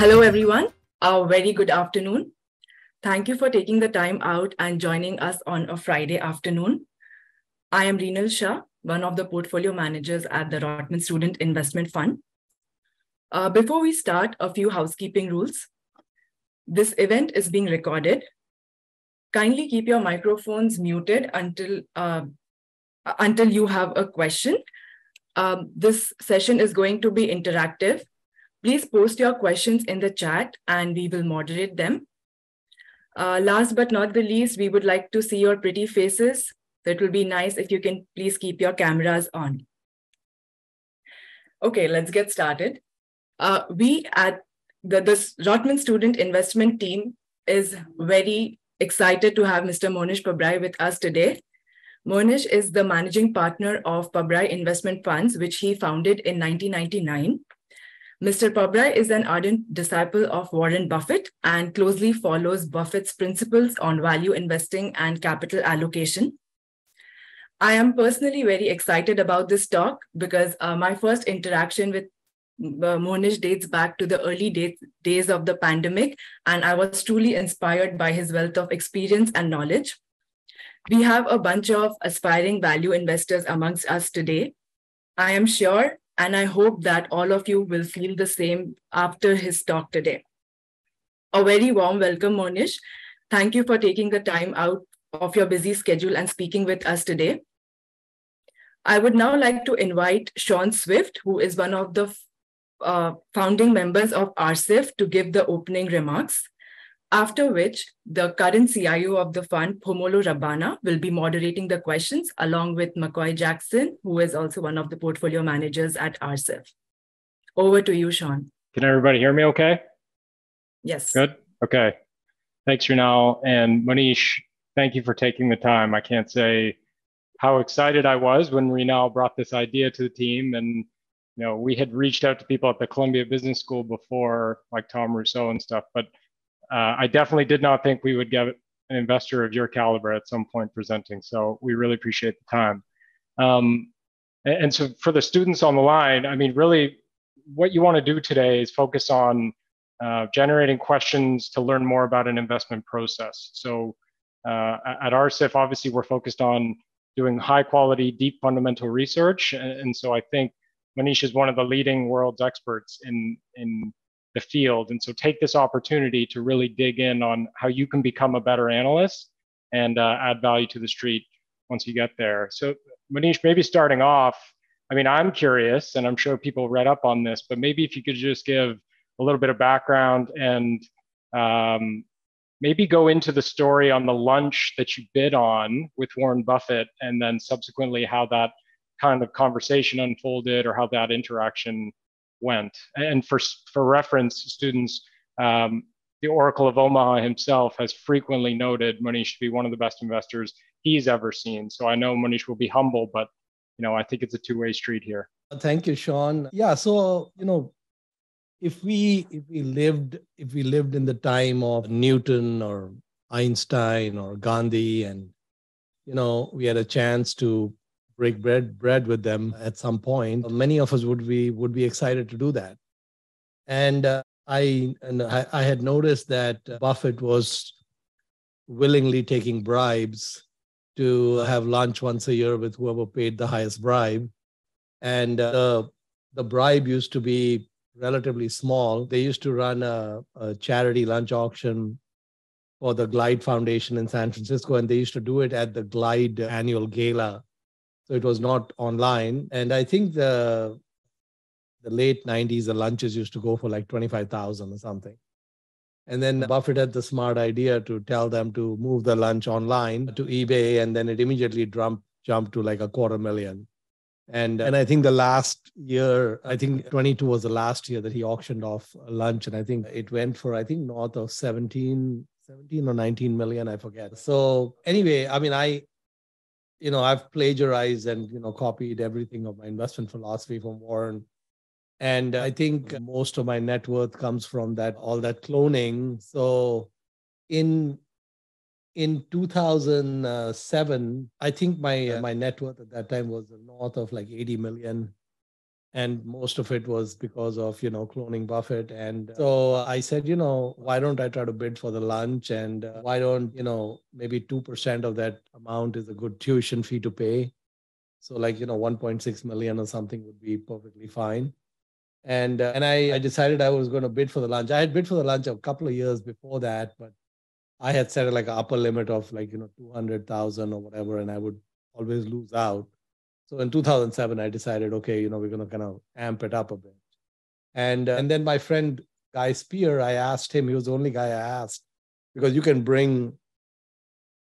Hello, everyone. A very good afternoon. Thank you for taking the time out and joining us on a Friday afternoon. I am Reenal Shah, one of the portfolio managers at the Rotman Student Investment Fund. Uh, before we start, a few housekeeping rules. This event is being recorded. Kindly keep your microphones muted until, uh, until you have a question. Um, this session is going to be interactive. Please post your questions in the chat and we will moderate them. Uh, last but not the least, we would like to see your pretty faces. So it will be nice if you can please keep your cameras on. Okay, let's get started. Uh, we at the this Rotman Student Investment Team is very excited to have Mr. Mohnish Pabrai with us today. Mohnish is the managing partner of Pabrai Investment Funds, which he founded in 1999. Mr. Pabrai is an ardent disciple of Warren Buffett and closely follows Buffett's principles on value investing and capital allocation. I am personally very excited about this talk because uh, my first interaction with uh, Mohnish dates back to the early days, days of the pandemic, and I was truly inspired by his wealth of experience and knowledge. We have a bunch of aspiring value investors amongst us today. I am sure and I hope that all of you will feel the same after his talk today. A very warm welcome, Mohnish. Thank you for taking the time out of your busy schedule and speaking with us today. I would now like to invite Sean Swift, who is one of the uh, founding members of RCIF, to give the opening remarks. After which, the current CIO of the fund, Phomolo Rabana, will be moderating the questions along with McCoy Jackson, who is also one of the portfolio managers at RCIF. Over to you, Sean. Can everybody hear me okay? Yes. Good? Okay. Thanks, Reenal. And Manish, thank you for taking the time. I can't say how excited I was when Reenal brought this idea to the team. And, you know, we had reached out to people at the Columbia Business School before, like Tom Russo and stuff, but uh, I definitely did not think we would get an investor of your caliber at some point presenting. So we really appreciate the time. Um, and, so for the students on the line, I mean, really what you want to do today is focus on uh, generating questions to learn more about an investment process. So uh, at RCIF, obviously, we're focused on doing high quality, deep fundamental research. And, and so I think Manish is one of the leading world's experts in, in the field. And so take this opportunity to really dig in on how you can become a better analyst and uh, add value to the street once you get there. So Manish, maybe starting off, I mean, I'm curious, and I'm sure people read up on this, but maybe if you could just give a little bit of background and um, maybe go into the story on the lunch that you bid on with Warren Buffett, and then subsequently how that kind of conversation unfolded or how that interaction went. And for, for reference, students, um, the Oracle of Omaha himself has frequently noted Manish to be one of the best investors he's ever seen. So I know Manish will be humble, but you know I think it's a two-way street here. Thank you, Sean. Yeah, so you know, if we if we lived if we lived in the time of Newton or Einstein or Gandhi, and you know we had a chance to break bread bread with them at some point. Many of us would be would be excited to do that. And uh, I and I, I, had noticed that Buffett was willingly taking bribes to have lunch once a year with whoever paid the highest bribe, and uh, the bribe used to be relatively small. They used to run a, a charity lunch auction for the Glide Foundation in San Francisco, and they used to do it at the Glide annual gala so it was not online. And I think the the late 90s, the lunches used to go for like 25,000 or something. And then Buffett had the smart idea to tell them to move the lunch online to eBay, and then it immediately jumped jumped to like a quarter million. And and I think the last year, I think 22 was the last year that he auctioned off lunch, and I think it went for I think north of 17, 17 or 19 million, I forget. So anyway, I mean, I you know, I've plagiarized and, you know, copied everything of my investment philosophy from Warren. And I think most of my net worth comes from that, all that cloning. So in in 2007, I think my my net worth at that time was north of like 80 million. And most of it was because of you know cloning buffett. And so i said you know why don't i try to bid for the lunch? And uh, why don't you know maybe 2% of that amount is a good tuition fee to pay. So like you know 1.6 million or something would be perfectly fine. And uh, and I, I decided i was going to bid for the lunch. I had bid for the lunch a couple of years before that but i had set like an upper limit of like you know 200000 or whatever and i would always lose out so in 2007, I decided, okay, you know, we're going to kind of amp it up a bit. And, uh, and then my friend Guy Spier, I asked him, he was the only guy I asked, because you can bring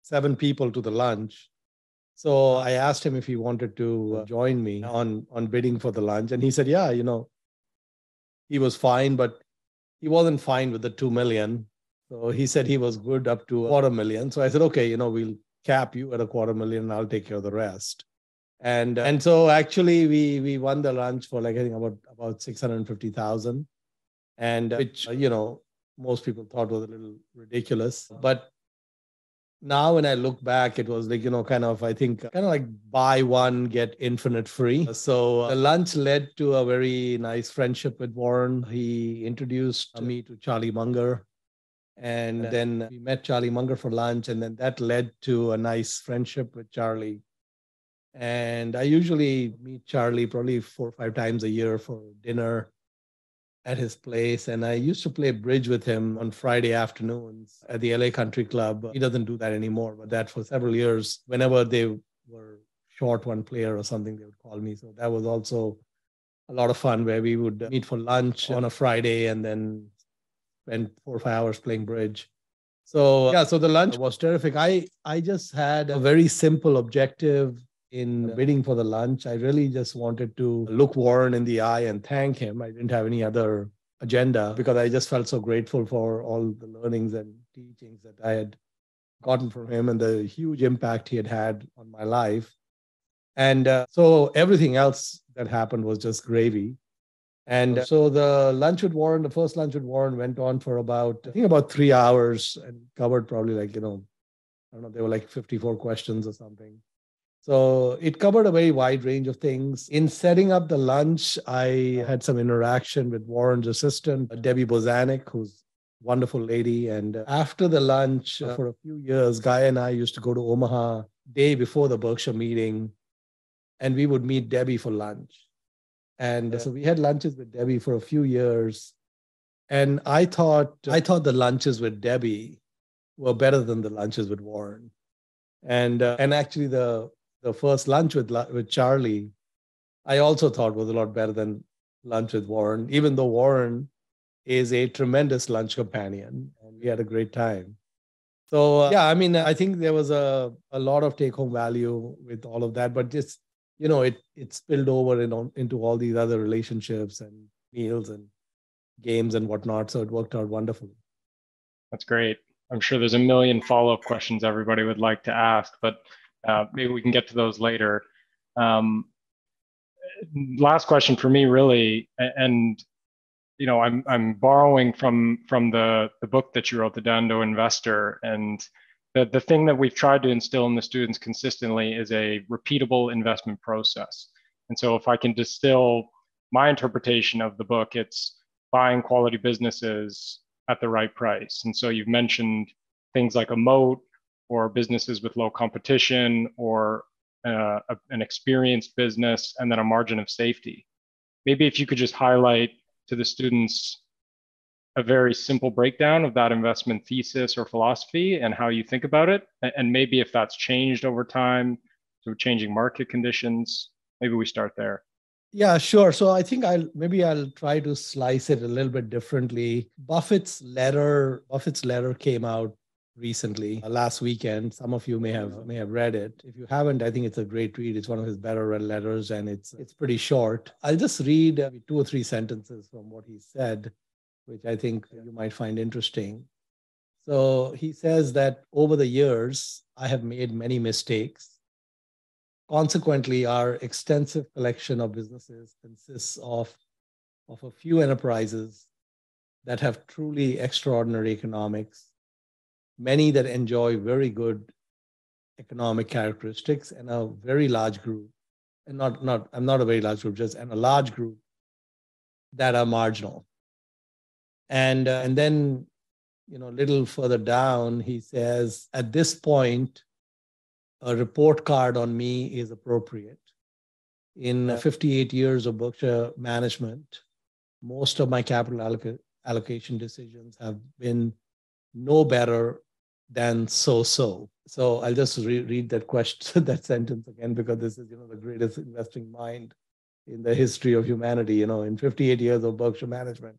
seven people to the lunch. So I asked him if he wanted to uh, join me on, on bidding for the lunch. And he said, yeah, you know, he was fine, but he wasn't fine with the 2 million. So he said he was good up to a quarter million. So I said, okay, you know, we'll cap you at a quarter million and I'll take care of the rest and uh, and so actually we we won the lunch for like I think about about six hundred fifty thousand, and uh, which uh, you know most people thought was a little ridiculous, but now when I look back, it was like, you know, kind of, I think, kind of like buy one, get infinite free. So the lunch led to a very nice friendship with Warren. He introduced me to Charlie Munger. And then we met Charlie Munger for lunch. And then that led to a nice friendship with Charlie. And I usually meet Charlie probably four or five times a year for dinner at his place. And I used to play bridge with him on Friday afternoons at the LA Country Club. He doesn't do that anymore, but that for several years, whenever they were short one player or something, they would call me. So that was also a lot of fun where we would meet for lunch on a Friday and then spend four or five hours playing bridge. So yeah, so the lunch was terrific. I I just had a very simple objective in waiting for the lunch. I really just wanted to look Warren in the eye and thank him. I didn't have any other agenda because I just felt so grateful for all the learnings and teachings that I had gotten from him and the huge impact he had had on my life. And uh, so everything else that happened was just gravy. And so the lunch with Warren, the first lunch with Warren went on for about, I think about three hours and covered probably like, you know, I don't know, there were like 54 questions or something. So it covered a very wide range of things. In setting up the lunch, I had some interaction with Warren's assistant, Debbie Bosanek, who's a wonderful lady. And after the lunch, uh, for a few years, Guy and I used to go to Omaha day before the Berkshire meeting, and we would meet Debbie for lunch. And so we had lunches with Debbie for a few years. And I thought I thought the lunches with Debbie were better than the lunches with Warren. And uh, and actually the the first lunch with with Charlie, I also thought was a lot better than lunch with Warren, even though Warren is a tremendous lunch companion, and we had a great time. So uh, yeah, I mean, I think there was a a lot of take home value with all of that, but just you know, it it spilled over in, into all these other relationships and meals and games and whatnot. So it worked out wonderfully. That's great. I'm sure there's a million follow up questions everybody would like to ask, but uh, maybe we can get to those later. Um, last question for me, really, and you know, I'm I'm borrowing from from the the book that you wrote, The Dhandho Investor, and the the thing that we've tried to instill in the students consistently is a repeatable investment process. And so, if I can distill my interpretation of the book, it's buying quality businesses at the right price. And so, you've mentioned things like a moat or businesses with low competition or uh, a, an experienced business and then a margin of safety. Maybe if you could just highlight to the students a very simple breakdown of that investment thesis or philosophy and how you think about it. And maybe if that's changed over time through changing market conditions, maybe we start there. Yeah, sure. So I think I'll maybe I'll try to slice it a little bit differently. Buffett's letter, Buffett's letter came out recently uh, last weekend. Some of you may have may have read it. If you haven't i think it's a great read. It's one of his better read letters and it's it's pretty short. I'll just read uh, two or three sentences from what he said which i think you might find interesting. So he says that over the years i have made many mistakes. Consequently our extensive collection of businesses consists of of a few enterprises that have truly extraordinary economics many that enjoy very good economic characteristics and a very large group and not not i'm not a very large group just and a large group that are marginal. And, uh, and then, you know, a little further down, he says, at this point, a report card on me is appropriate. In 58 years of Berkshire management, most of my capital alloc- allocation decisions have been no better than so so. So I'll just re- read that question, that sentence again, because this is, you know, the greatest investing mind in the history of humanity. You know, in 58 years of Berkshire management,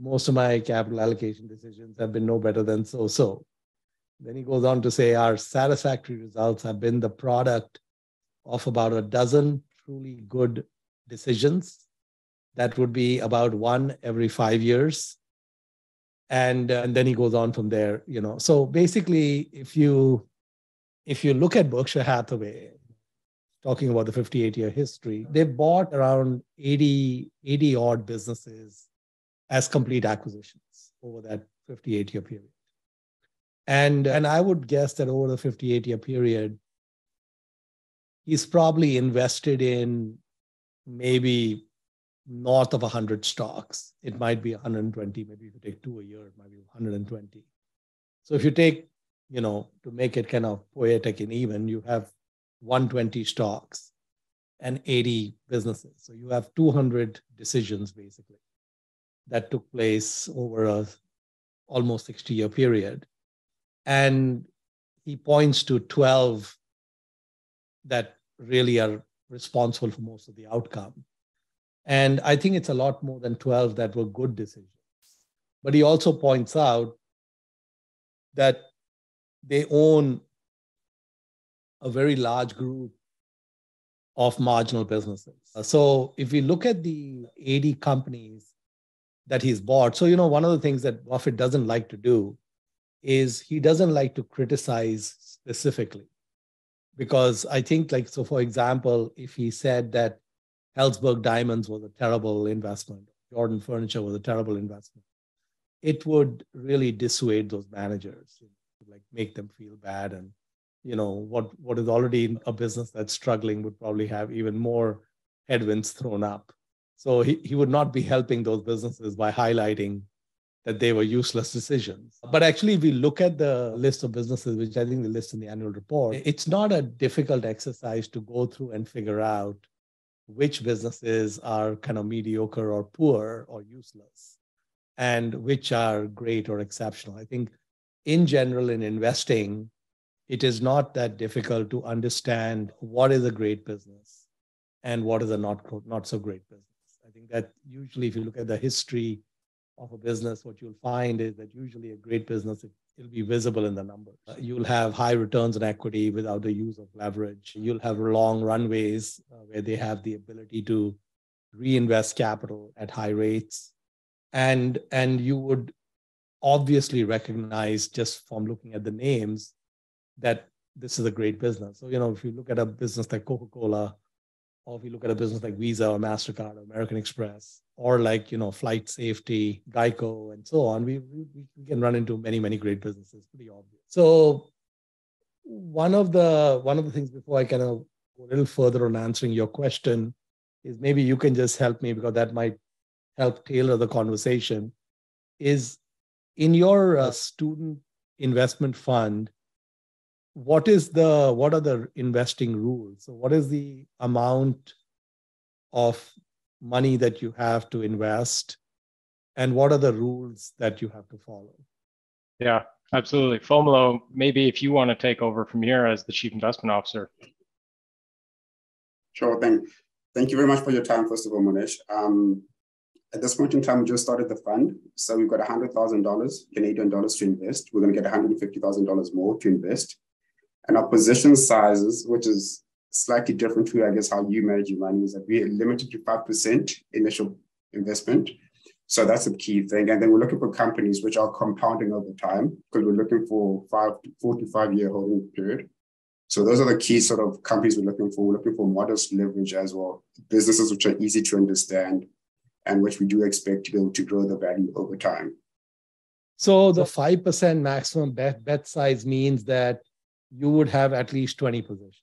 most of my capital allocation decisions have been no better than so so. Then he goes on to say our satisfactory results have been the product of about a dozen truly good decisions. That would be about one every five years. And, uh, and then he goes on from there, you know. So basically, if you if you look at Berkshire Hathaway, talking about the 58 year history, they bought around 80, 80 odd businesses as complete acquisitions over that 58 year period. And, and I would guess that over the 58 year period, he's probably invested in maybe north of 100 stocks. It might be 120, maybe if you take two a year, it might be 120. So if you take, you know, to make it kind of poetic and even, you have 120 stocks and 80 businesses. So you have 200 decisions basically that took place over a almost 60 year period. And he points to 12 that really are responsible for most of the outcome. And I think it's a lot more than 12 that were good decisions. But he also points out that they own a very large group of marginal businesses. So if we look at the 80 companies that he's bought, so you know, one of the things that Buffett doesn't like to do is he doesn't like to criticize specifically. Because I think, like, so for example, if he said that Helzberg Diamonds was a terrible investment, Jordan Furniture was a terrible investment, it would really dissuade those managers, like make them feel bad. And you know what what is already a business that's struggling would probably have even more headwinds thrown up. So he, he would not be helping those businesses by highlighting that they were useless decisions. But actually if we look at the list of businesses which i think the list in the annual report it's not a difficult exercise to go through and figure out which businesses are kind of mediocre or poor or useless and which are great or exceptional i think in general in investing it is not that difficult to understand what is a great business and what is a not, not so great business. I think that usually, if you look at the history of a business, what you'll find is that usually a great business, it, will be visible in the numbers. Uh, you'll have high returns on equity without the use of leverage. You'll have long runways uh, where they have the ability to reinvest capital at high rates. And, and you would obviously recognize just from looking at the names that this is a great business. So, you know, if you look at a business like Coca Cola, or if you look at a business like Visa or MasterCard or American Express, or like, you know, flight safety, Geico, and so on, we, we, we can run into many, many great businesses, pretty obvious. So, one of the one of the things before I kind of go a little further on answering your question is maybe you can just help me because that might help tailor the conversation is in your uh, student investment fund what is the what are the investing rules so what is the amount of money that you have to invest and what are the rules that you have to follow yeah absolutely Phomalo, maybe if you want to take over from here as the chief investment officer sure thank thank you very much for your time first of all Mohnish. Um, at this point in time, we just started the fund. So we've got $100,000 Canadian dollars to invest. We're going to get $150,000 more to invest. And our position sizes, which is slightly different to, I guess, how you manage your money, is that we're limited to 5% initial investment. So that's a key thing. And then we're looking for companies which are compounding over time because we're looking for five to four to five year holding period. So those are the key sort of companies we're looking for. We're looking for modest leverage as well, businesses which are easy to understand and which we do expect to be able to grow the value over time. So the 5% maximum bet, bet size means that you would have at least 20 positions.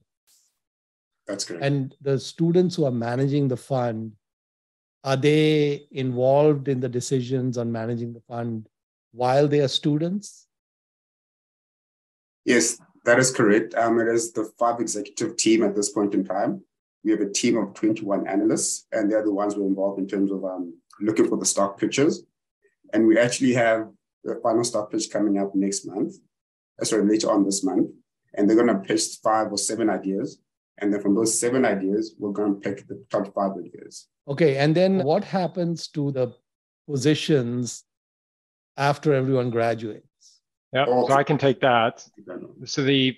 That's great. And the students who are managing the fund are they involved in the decisions on managing the fund while they are students? Yes, that is correct. Um, it is the five executive team at this point in time. We have a team of 21 analysts, and they're the ones who are involved in terms of um, looking for the stock pitches. And we actually have the final stock pitch coming up next month, uh, sorry, later on this month. And they're going to pitch five or seven ideas. And then from those seven ideas, we're going to pick the top five ideas. Okay. And then what happens to the positions after everyone graduates? Yeah, so I can take that. So the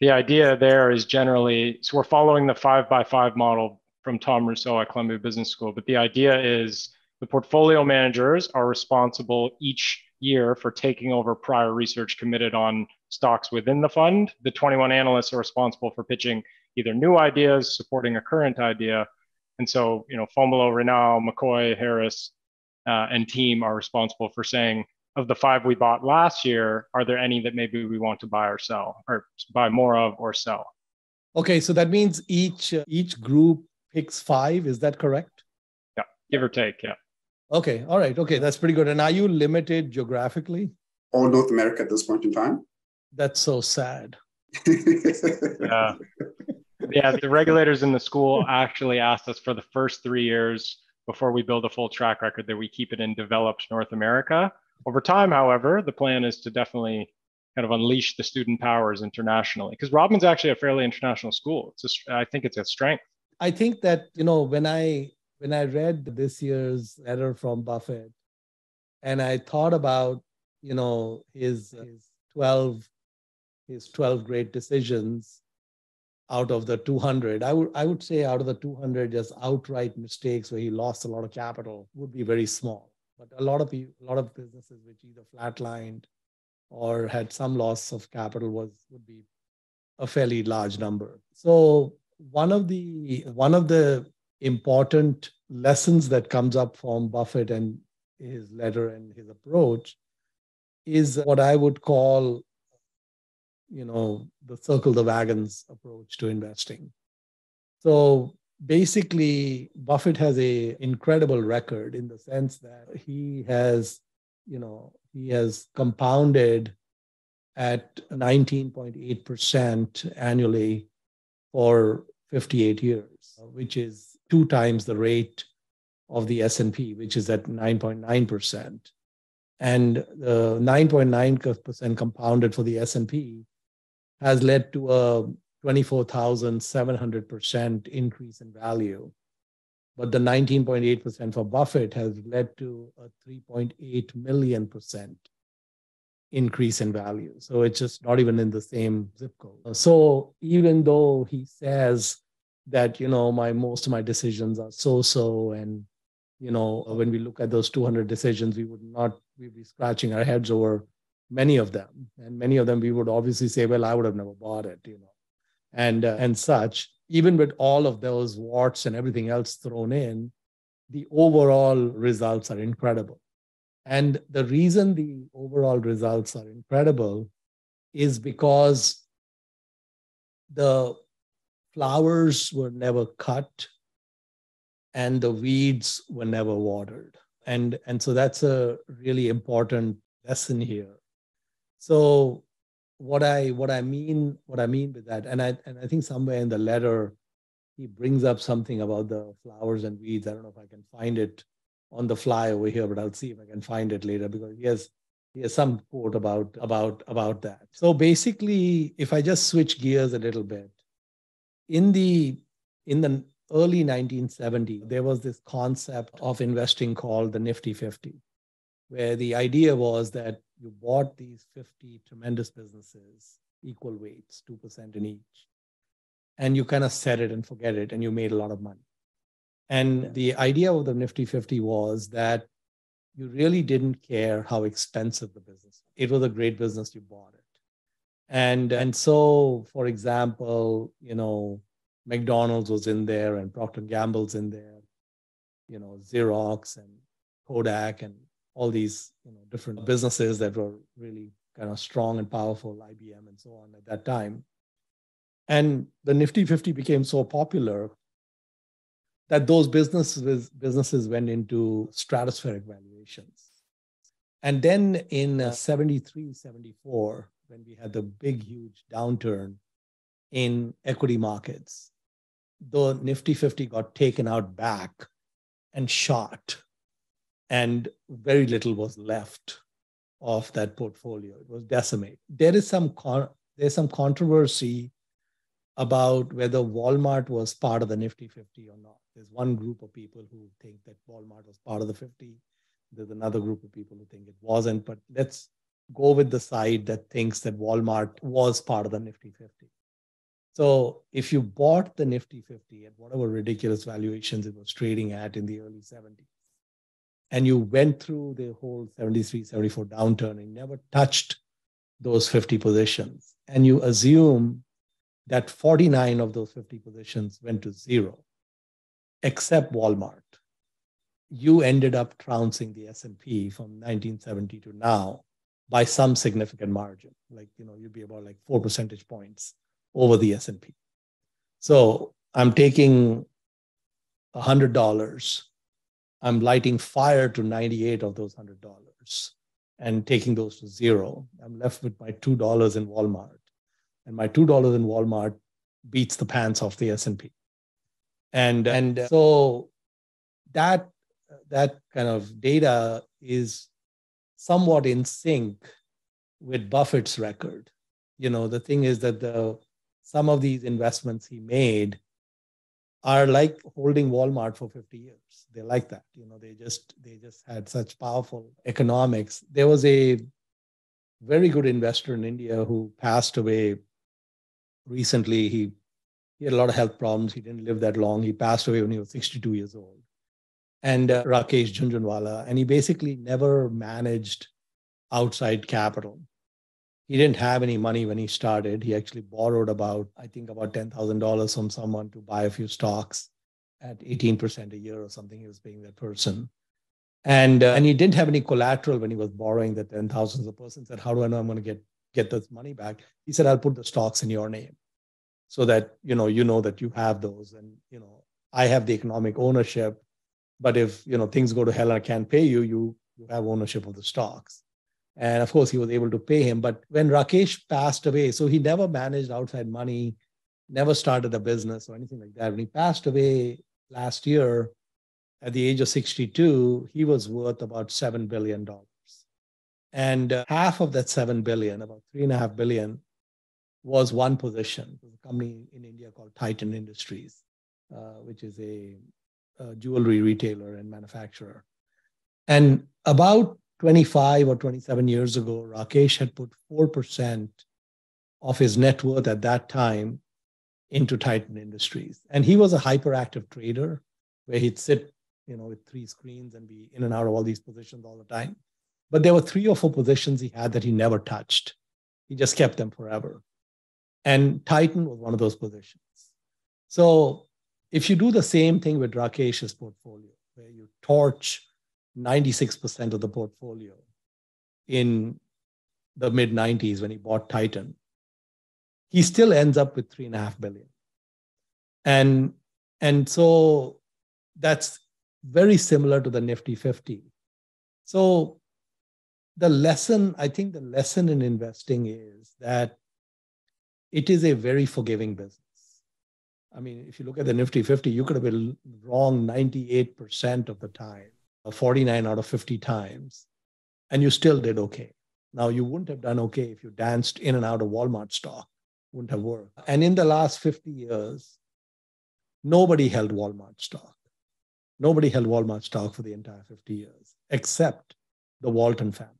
the idea there is generally so we're following the five by five model from Tom Russo at Columbia Business School, but the idea is the portfolio managers are responsible each year for taking over prior research committed on stocks within the fund. The 21 analysts are responsible for pitching either new ideas, supporting a current idea. And so, you know, Fomolo, Rinal, McCoy, Harris, uh, and team are responsible for saying, of the five we bought last year, are there any that maybe we want to buy or sell or buy more of or sell? Okay, so that means each each group picks five. Is that correct? Yeah, give or take. Yeah. Okay. All right. Okay, that's pretty good. And are you limited geographically? All North America at this point in time. That's so sad. yeah. Yeah, the regulators in the school actually asked us for the first three years before we build a full track record that we keep it in developed North America. Over time, however, the plan is to definitely kind of unleash the student powers internationally because Rotman's actually a fairly international school. It's a, I think it's a strength. I think that you know when I when I read this year's letter from Buffett, and I thought about you know his his twelve his twelve great decisions out of the 200 i would i would say out of the 200 just outright mistakes where he lost a lot of capital would be very small but a lot of a lot of businesses which either flatlined or had some loss of capital was would be a fairly large number. So one of the one of the important lessons that comes up from Buffett and his letter and his approach is what I would call, you know, the circle the wagons approach to investing. So basically buffett has a incredible record in the sense that he has you know he has compounded at 19.8% annually for 58 years which is two times the rate of the S&P which is at 9.9% and the 9.9% compounded for the S&P has led to a 24,700% increase in value. But the 19.8% for Buffett has led to a 3.8 million percent increase in value. So it's just not even in the same zip code. So even though he says that, you know, my most of my decisions are so-so and you know, when we look at those 200 decisions, we would not we'd be scratching our heads over many of them. And many of them we would obviously say, well, I would have never bought it, you know and uh, and such even with all of those warts and everything else thrown in the overall results are incredible and the reason the overall results are incredible is because the flowers were never cut and the weeds were never watered and and so that's a really important lesson here so what I what I mean what I mean with that, and I and I think somewhere in the letter he brings up something about the flowers and weeds. I don't know if I can find it on the fly over here, but I'll see if I can find it later because he has he has some quote about about about that. So basically, if I just switch gears a little bit, in the in the early 1970s, there was this concept of investing called the Nifty 50, where the idea was that you bought these 50 tremendous businesses, equal weights, 2% in each, and you kind of set it and forget it, and you made a lot of money. And the idea of the Nifty 50 was that you really didn't care how expensive the business. It was a great business, you bought. And, and so, for example, you know, McDonald's was in there and Procter Gamble's in there, you know, Xerox and Kodak and all these you know, different businesses that were really kind of strong and powerful, IBM and so on at that time. And the Nifty 50 became so popular that those businesses businesses went into stratospheric valuations. And then in uh, 73, 74, when we had the big, huge downturn in equity markets, the Nifty 50 got taken out back and shot, and very little was left of that portfolio. It was decimated. There is some con- there's some controversy about whether Walmart was part of the Nifty 50 or not. There's one group of people who think that Walmart was part of the 50. There's another group of people who think it wasn't. But let's go with the side that thinks that Walmart was part of the Nifty 50. So if you bought the Nifty 50 at whatever ridiculous valuations it was trading at in the early 70s, and you went through the whole 73, 74 downturn and never touched those 50 positions, and you assume that 49 of those 50 positions went to zero, except Walmart. You ended up trouncing the S&P from 1970 to now by some significant margin. Like, you know, you'd be about like four percentage points over the S&P. So I'm taking $100. I'm lighting fire to 98 of those $100 and taking those to zero. I'm left with my $2 in Walmart and my two dollars in Walmart beats the pants off the S and and and uh, so that that kind of data is somewhat in sync with Buffett's record. You know, the thing is that the some of these investments he made are like holding Walmart for 50 years. They like that. You know, they just they just had such powerful economics. There was a very good investor in India who passed away recently he he had a lot of health problems. He didn't live that long. He passed away when he was 62 years old. And uh, Rakesh Jhunjhunwala, and he basically never managed outside capital. He didn't have any money when he started. He actually borrowed about, I think, about $10,000 from someone to buy a few stocks at 18% a year or something. He was paying that person. And, uh, and he didn't have any collateral when he was borrowing the 10,000. The person said, How do I know I'm going to get get this money back he said i'll put the stocks in your name so that you know you know that you have those and you know i have the economic ownership but if you know things go to hell and i can't pay you you you have ownership of the stocks. And of course he was able to pay him. But when rakesh passed away so he never managed outside money never started a business or anything like that. When he passed away last year at the age of 62 he was worth about 7 billion dollars. And uh, half of that 7 billion, about 3.5 billion, was one position. It was a company in India called Titan Industries, uh, which is a, a jewelry retailer and manufacturer. And about 25 or 27 years ago, Rakesh had put 4% of his net worth at that time into Titan Industries. And he was a hyperactive trader where he'd sit, you know, with three screens and be in and out of all these positions all the time. But there were three or four positions he had that he never touched. He just kept them forever. And Titan was one of those positions. So if you do the same thing with Rakesh's portfolio, where you torch 96% of the portfolio in the mid 90s when he bought Titan, he still ends up with three and a half billion. And, and so that's very similar to the Nifty 50. So the lesson, I think the lesson in investing is that it is a very forgiving business. I mean, if you look at the Nifty 50, you could have been wrong 98% of the time, 49 out of 50 times, and you still did okay. Now, you wouldn't have done okay if you danced in and out of Walmart stock, wouldn't have worked. And in the last 50 years, nobody held Walmart stock. Nobody held Walmart stock for the entire 50 years, except the Walton family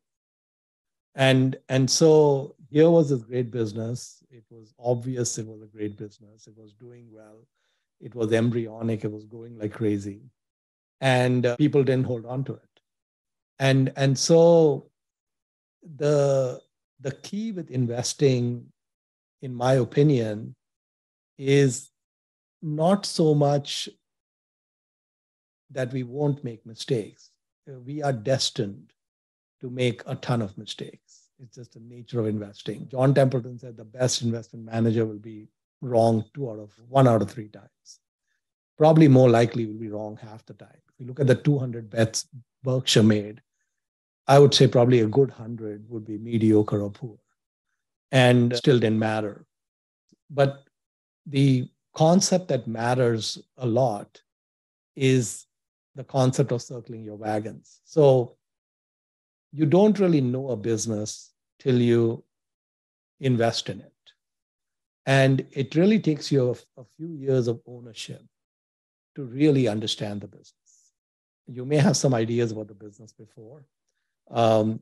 and and so here was this great business. It was obvious it was a great business. It was doing well. It was embryonic. It was going like crazy. And uh, people didn't hold on to it. And and so the the key with investing in my opinion is not so much that we won't make mistakes. We are destined to make a ton of mistakes. It's just the nature of investing. John Templeton said the best investment manager will be wrong two out of one out of three times. probably more likely will be wrong half the time. If you look at the 200 bets Berkshire made, I would say probably a good 100 would be mediocre or poor and still didn't matter. But the concept that matters a lot is the concept of circling your wagons. So you don't really know a business till you invest in it. And it really takes you a, a few years of ownership to really understand the business. You may have some ideas about the business before. Um,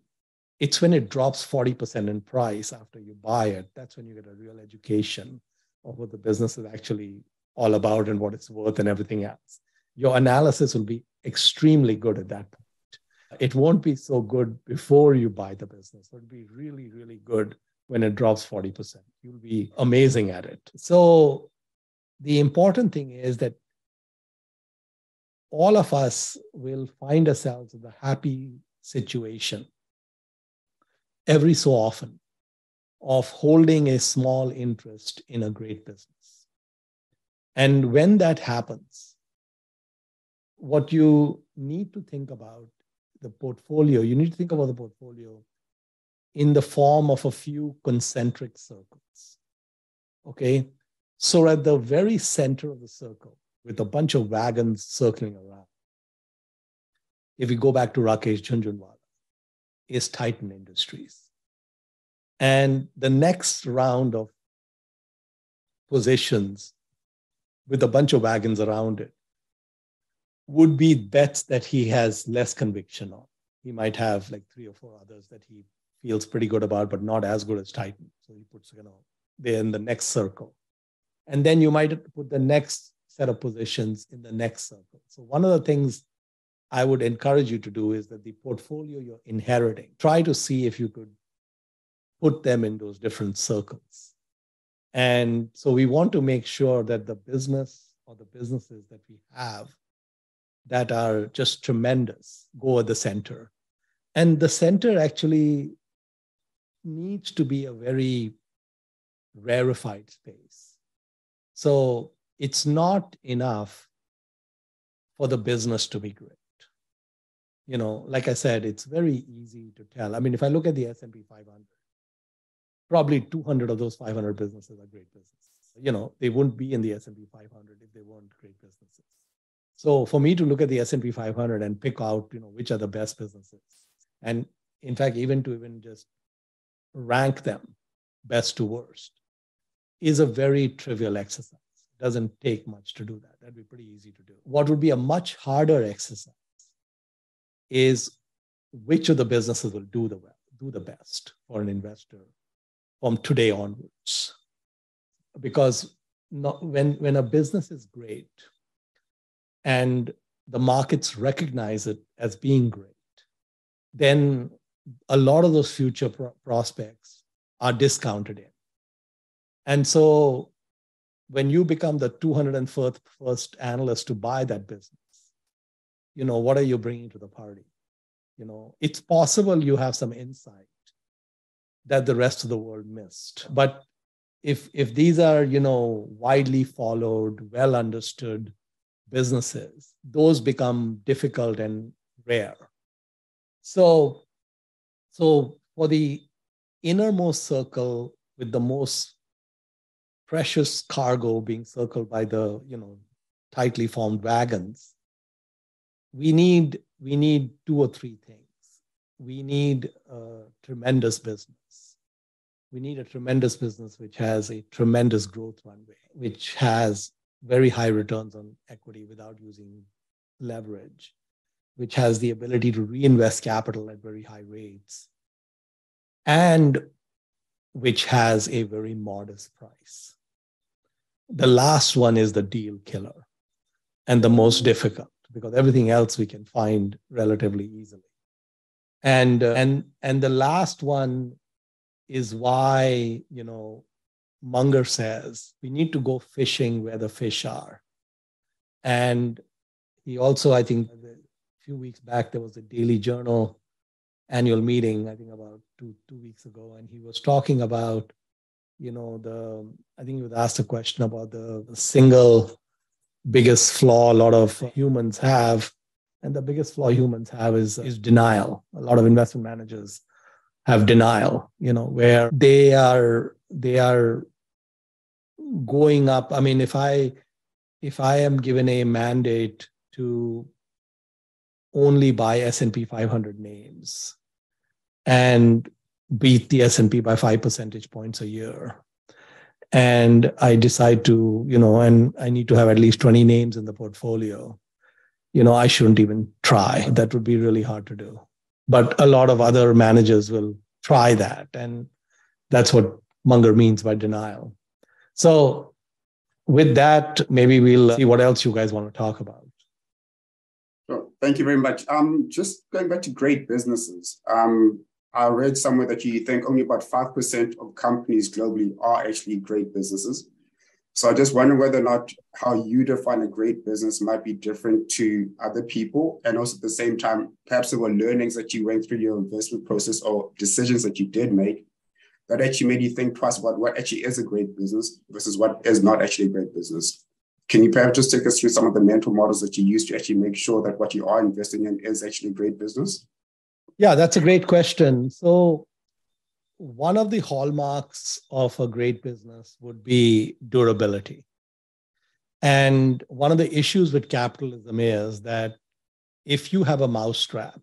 it's when it drops 40% in price after you buy it, that's when you get a real education of what the business is actually all about and what it's worth and everything else. Your analysis will be extremely good at that point. It won't be so good before you buy the business. It'll be really, really good when it drops 40%. You'll be amazing at it. So the important thing is that all of us will find ourselves in the happy situation every so often of holding a small interest in a great business. And when that happens, what you need to think about the portfolio, you need to think about the portfolio in the form of a few concentric circles. Okay. So at the very center of the circle, with a bunch of wagons circling around, if we go back to Rakesh Jhunjhunwala, is Titan Industries. And the next round of positions with a bunch of wagons around it would be bets that he has less conviction on. He might have like three or four others that he feels pretty good about, but not as good as Titan. So he puts, you know, there in the next circle. And then you might put the next set of positions in the next circle. So one of the things I would encourage you to do is that the portfolio you're inheriting, try to see if you could put them in those different circles. And so we want to make sure that the business or the businesses that we have that are just tremendous go at the center. And the center actually needs to be a very rarefied space. So it's not enough for the business to be great. You know, like I said, it's very easy to tell. I mean, if I look at the S&P 500, probably 200 of those 500 businesses are great businesses. You know, they wouldn't be in the S&P 500 if they weren't great businesses. So for me to look at the S&P 500 and pick out, you know, which are the best businesses, and in fact, even to even just rank them best to worst, is a very trivial exercise. It doesn't take much to do that. That'd be pretty easy to do. What would be a much harder exercise is which of the businesses will do the well, do the best for an investor from today onwards. Because not, when, when a business is great, and the markets recognize it as being great, then a lot of those future pro- prospects are discounted in. And so when you become the 201st first analyst to buy that business, you know, what are you bringing to the party? You know, it's possible you have some insight that the rest of the world missed. But if if these are, you know, widely followed, well understood businesses, those become difficult and rare. So, so for the innermost circle with the most precious cargo being circled by the you know tightly formed wagons, we need we need two or three things. We need a tremendous business. We need a tremendous business which has a tremendous growth runway, which has very high returns on equity without using leverage, which has the ability to reinvest capital at very high rates, and which has a very modest price. The last one is the deal killer and the most difficult because everything else we can find relatively easily. And, uh, and, and the last one is why, you know, Munger says we need to go fishing where the fish are. And he also, I think, a few weeks back, there was a Daily Journal annual meeting, I think about two, two weeks ago, and he was talking about, you know, the, I think he was asked a question about the, the single biggest flaw a lot of humans have. And the biggest flaw humans have is, is denial. A lot of investment managers have denial, you know, where they are they are going up. I mean, if I if I am given a mandate to only buy S&P 500 names and beat the S&P by 5 percentage points a year and I decide to, you know, and I need to have at least 20 names in the portfolio, you know, I shouldn't even try. That would be really hard to do. But a lot of other managers will try that. And that's what Munger means by denial. So, with that, maybe we'll see what else you guys want to talk about. Thank you very much. Um, just going back to great businesses. Um, I read somewhere that you think only about 5% of companies globally are actually great businesses. So I just wonder whether or not how you define a great business might be different to other people. And also at the same time, perhaps there were learnings that you went through your investment process or decisions that you did make that actually made you think twice about what actually is a great business versus what is not actually a great business. Can you perhaps just take us through some of the mental models that you use to actually make sure that what you are investing in is actually great business? Yeah, that's a great question. So, one of the hallmarks of a great business would be durability. And one of the issues with capitalism is that if you have a mousetrap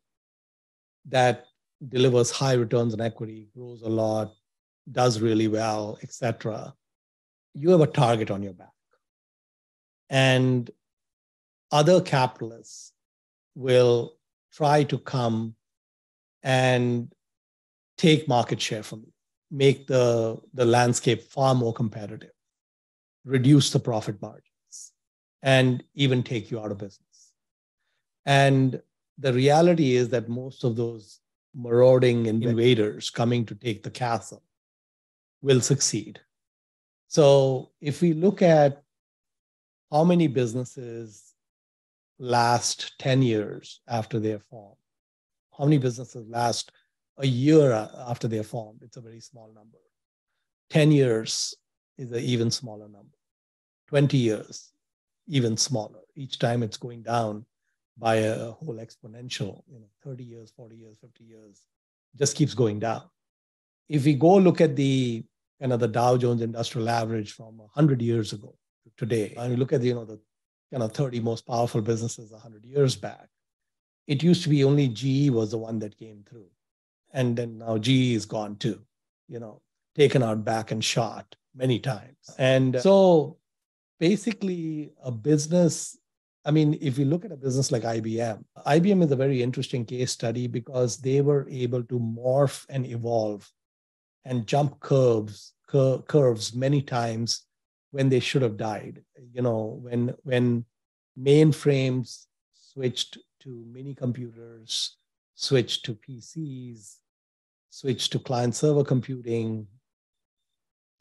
that delivers high returns on equity, grows a lot, does really well, etc., you have a target on your back. And other capitalists will try to come and take market share from you, make the, the landscape far more competitive, reduce the profit margins, and even take you out of business. And the reality is that most of those marauding invaders coming to take the castle will succeed. So if we look at how many businesses last 10 years after they're formed, how many businesses last a year after they're formed? It's a very small number. 10 years is an even smaller number. 20 years, even smaller. Each time it's going down by a whole exponential, you know, 30 years, 40 years, 50 years, just keeps going down. If we go look at the kind of the Dow Jones Industrial Average from 100 years ago to today, and you look at the, you know, the kind of 30 most powerful businesses 100 years back, it used to be only GE was the one that came through. And then now GE is gone too, you know, taken out back and shot many times. And so basically, a business, I mean, if you look at a business like IBM, IBM is a very interesting case study because they were able to morph and evolve and jump curves, cur- curves many times when they should have died. You know, when when mainframes switched to mini computers, switched to PCs, switched to client server computing.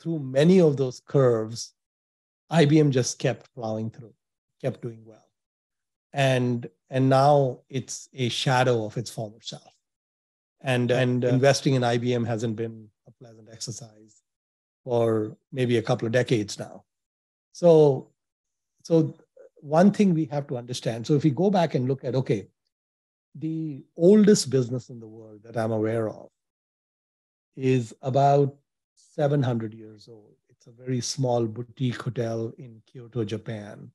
Through many of those curves, IBM just kept plowing through, kept doing well. And, and now it's a shadow of its former self. And, and uh, investing in IBM hasn't been a pleasant exercise for maybe a couple of decades now. So, so one thing we have to understand. So if we go back and look at, okay, the oldest business in the world that I'm aware of is about 700 years old. It's a very small boutique hotel in Kyoto, Japan,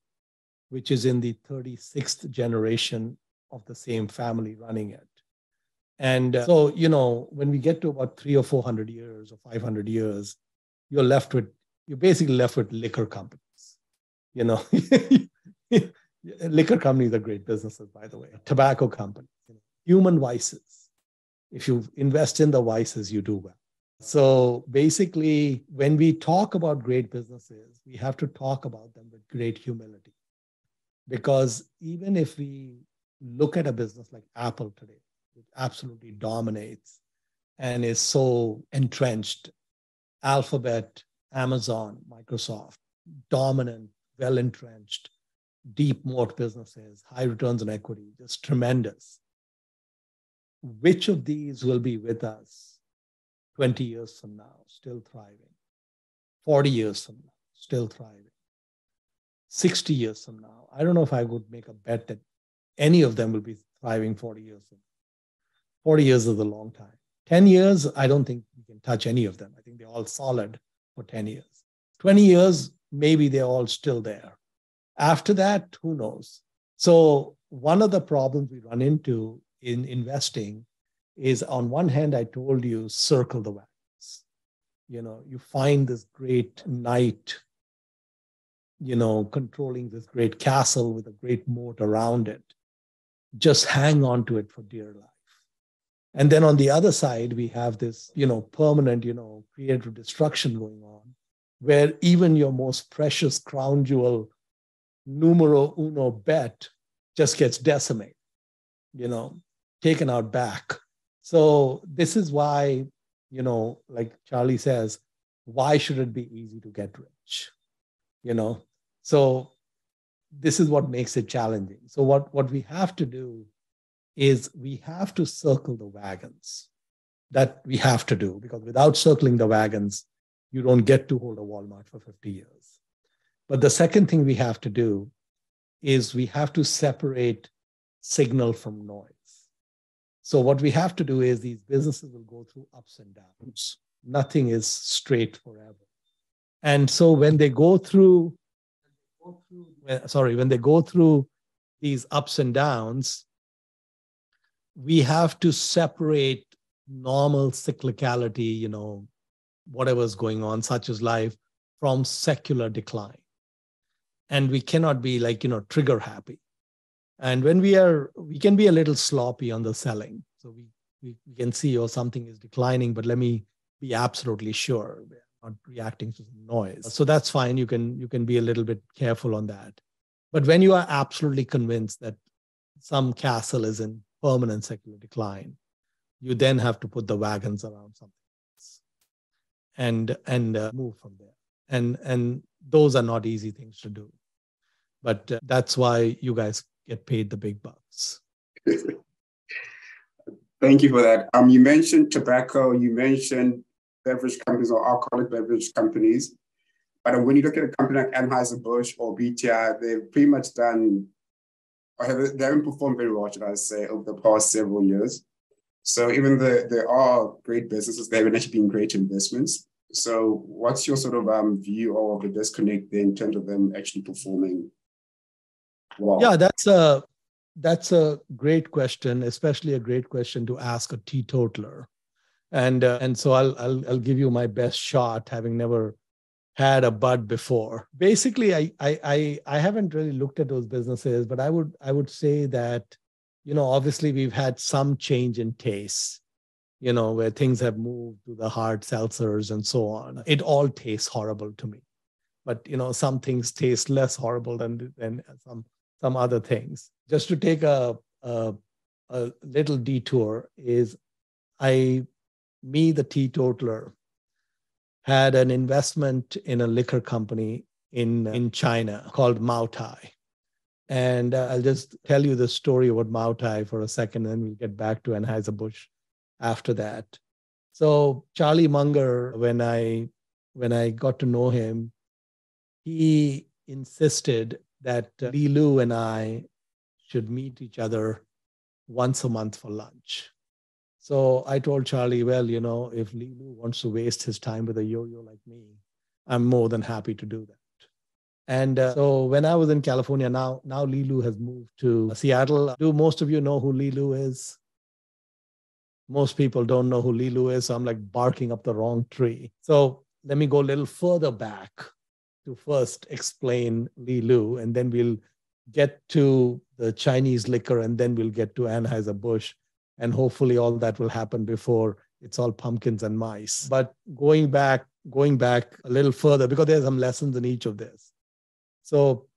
which is in the 36th generation of the same family running it. And uh, so, you know, when we get to about three or 400 years or 500 years, you're left with, you're basically left with liquor companies. You know, liquor companies are great businesses, by the way. Tobacco companies, human vices. If you invest in the vices, you do well. So basically, when we talk about great businesses, we have to talk about them with great humility. Because even if we look at a business like Apple today, which absolutely dominates and is so entrenched, Alphabet, Amazon, Microsoft, dominant, well entrenched, deep moat businesses, high returns on equity, just tremendous. Which of these will be with us 20 years from now, still thriving? 40 years from now, still thriving? 60 years from now, I don't know if I would make a bet that any of them will be thriving 40 years from now. 40 years is a long time. 10 years, I don't think you can touch any of them. I think they're all solid for 10 years. 20 years, maybe they're all still there. After that, who knows? So, one of the problems we run into in investing is on one hand, I told you, circle the wagons. You know, you find this great knight, you know, controlling this great castle with a great moat around it. Just hang on to it for dear life. And then on the other side, we have this, you know, permanent, you know, creative destruction going on, where even your most precious crown jewel, numero uno bet, just gets decimated, you know, taken out back. So this is why, you know, like Charlie says, why should it be easy to get rich? You know, so this is what makes it challenging. So what, what we have to do is we have to circle the wagons. That we have to do because without circling the wagons, you don't get to hold a Walmart for 50 years. But the second thing we have to do is we have to separate signal from noise. So what we have to do is these businesses will go through ups and downs. Nothing is straight forever. And so when they go through, sorry, when they go through these ups and downs, we have to separate normal cyclicality, you know, whatever's going on, such as life, from secular decline. And we cannot be like, you know, trigger happy. And when we are, we can be a little sloppy on the selling. So we, we, we can see, oh, something is declining, but let me be absolutely sure we're not reacting to noise. So that's fine. You can, you can be a little bit careful on that. But when you are absolutely convinced that some castle is in permanent secular decline, you then have to put the wagons around something else and and uh, move from there. And and those are not easy things to do, but uh, that's why you guys get paid the big bucks. Thank you for that. Um, you mentioned tobacco. You mentioned beverage companies or alcoholic beverage companies. But when you look at a company like Anheuser-Busch or BTI, they've pretty much done or have, they haven't performed very well, should I say, over the past several years. So even though there are great businesses, they haven't actually been great investments. So what's your sort of um, view of the disconnect there in terms of them actually performing well? Yeah, that's a that's a great question, especially a great question to ask a teetotaler. And uh, and so I'll, I'll I'll give you my best shot, having never had a bud before. Basically, I, I I I haven't really looked at those businesses, but I would I would say that, you know, obviously we've had some change in taste, you know, where things have moved to the hard seltzers and so on. It all tastes horrible to me. But you know, some things taste less horrible than than some some other things. Just to take a a, a little detour is I me the teetotaler had an investment in a liquor company in, in China called Moutai. And uh, I'll just tell you the story about Moutai for a second, and then we'll get back to Anheuser-Busch after that. So Charlie Munger, when I when I got to know him, he insisted that uh, Li Lu and I should meet each other once a month for lunch. So I told Charlie, well, you know, if Li Lu wants to waste his time with a yo-yo like me, I'm more than happy to do that. And uh, so when I was in California, now now Li Lu has moved to Seattle. Do most of you know who Li Lu is? Most people don't know who Li Lu is, so I'm like barking up the wrong tree. So let me go a little further back to first explain Li Lu, and then we'll get to the Chinese liquor, and then we'll get to Anheuser-Busch and hopefully all that will happen before it's all pumpkins and mice. But going back going back a little further because there's some lessons in each of this. So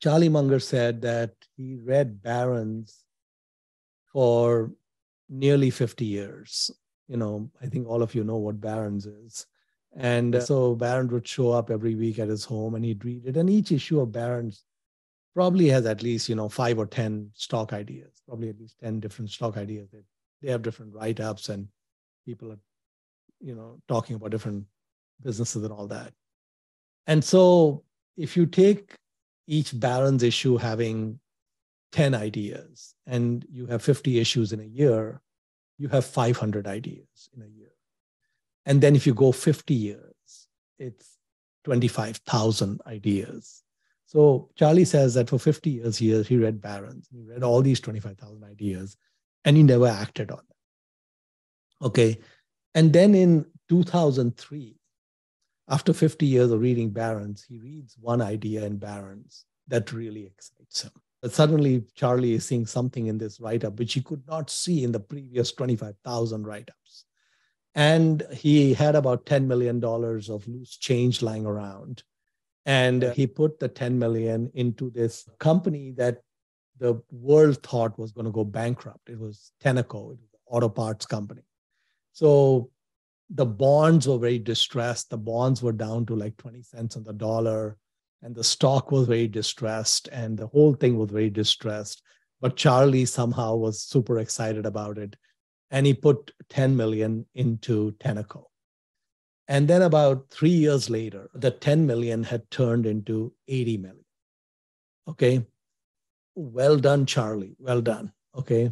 charlie munger said that he read barron's for nearly 50 years. You know i think all of you know what barron's is. And uh, so Barron would show up every week at his home and he'd read it. And each issue of Barron's probably has at least you know five or ten stock ideas probably at least 10 different stock ideas they, they have different write-ups and people are you know talking about different businesses and all that and so if you take each Barron's issue having 10 ideas and you have 50 issues in a year, you have 500 ideas in a year. And then if you go 50 years, it's 25,000 ideas. So Charlie says that for 50 years he, he read Barron's, he read all these 25,000 ideas, and he never acted on them. Okay. And then in 2003, after 50 years of reading Barron's, he reads one idea in Barron's that really excites him. But suddenly, Charlie is seeing something in this write up which he could not see in the previous 25,000 write ups. And he had about $10 million of loose change lying around. And he put the 10 million into this company that the world thought was going to go bankrupt. It was Tenneco, it was an auto parts company. So the bonds were very distressed. The bonds were down to like 20 cents on the dollar, and the stock was very distressed, and the whole thing was very distressed. But Charlie somehow was super excited about it, and he put 10 million into Tenneco. And then about three years later, the 10 million had turned into 80 million. Okay. Well done, Charlie. Well done. Okay.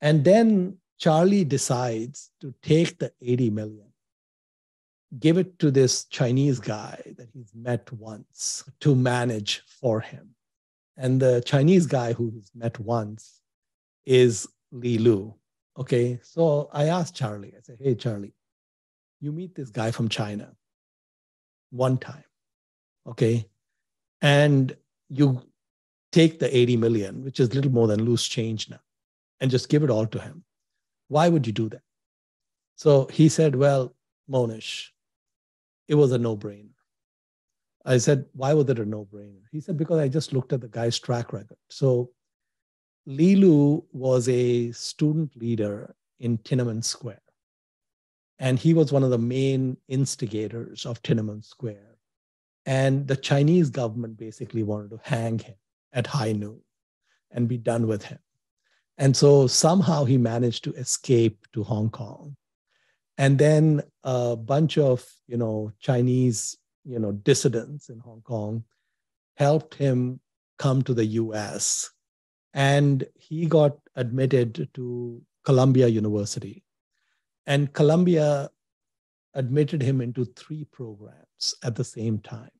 And then Charlie decides to take the 80 million, give it to this Chinese guy that he's met once to manage for him. And the Chinese guy who he's met once is Li Lu. Okay. So I asked Charlie, I said, Hey, Charlie, you meet this guy from China one time. Okay. And you take the 80 million, which is little more than loose change now, and just give it all to him why would you do that? So he said, Well, Mohnish, it was a no brainer. I said, Why was it a no brainer? He said, Because I just looked at the guy's track record. So Li Lu was a student leader in Tiananmen Square. And he was one of the main instigators of Tiananmen Square. And the Chinese government basically wanted to hang him at high noon and be done with him. And so somehow he managed to escape to Hong Kong. And then a bunch of, you know, Chinese, you know, dissidents in Hong Kong helped him come to the US. And he got admitted to Columbia University. And Columbia admitted him into three programs at the same time.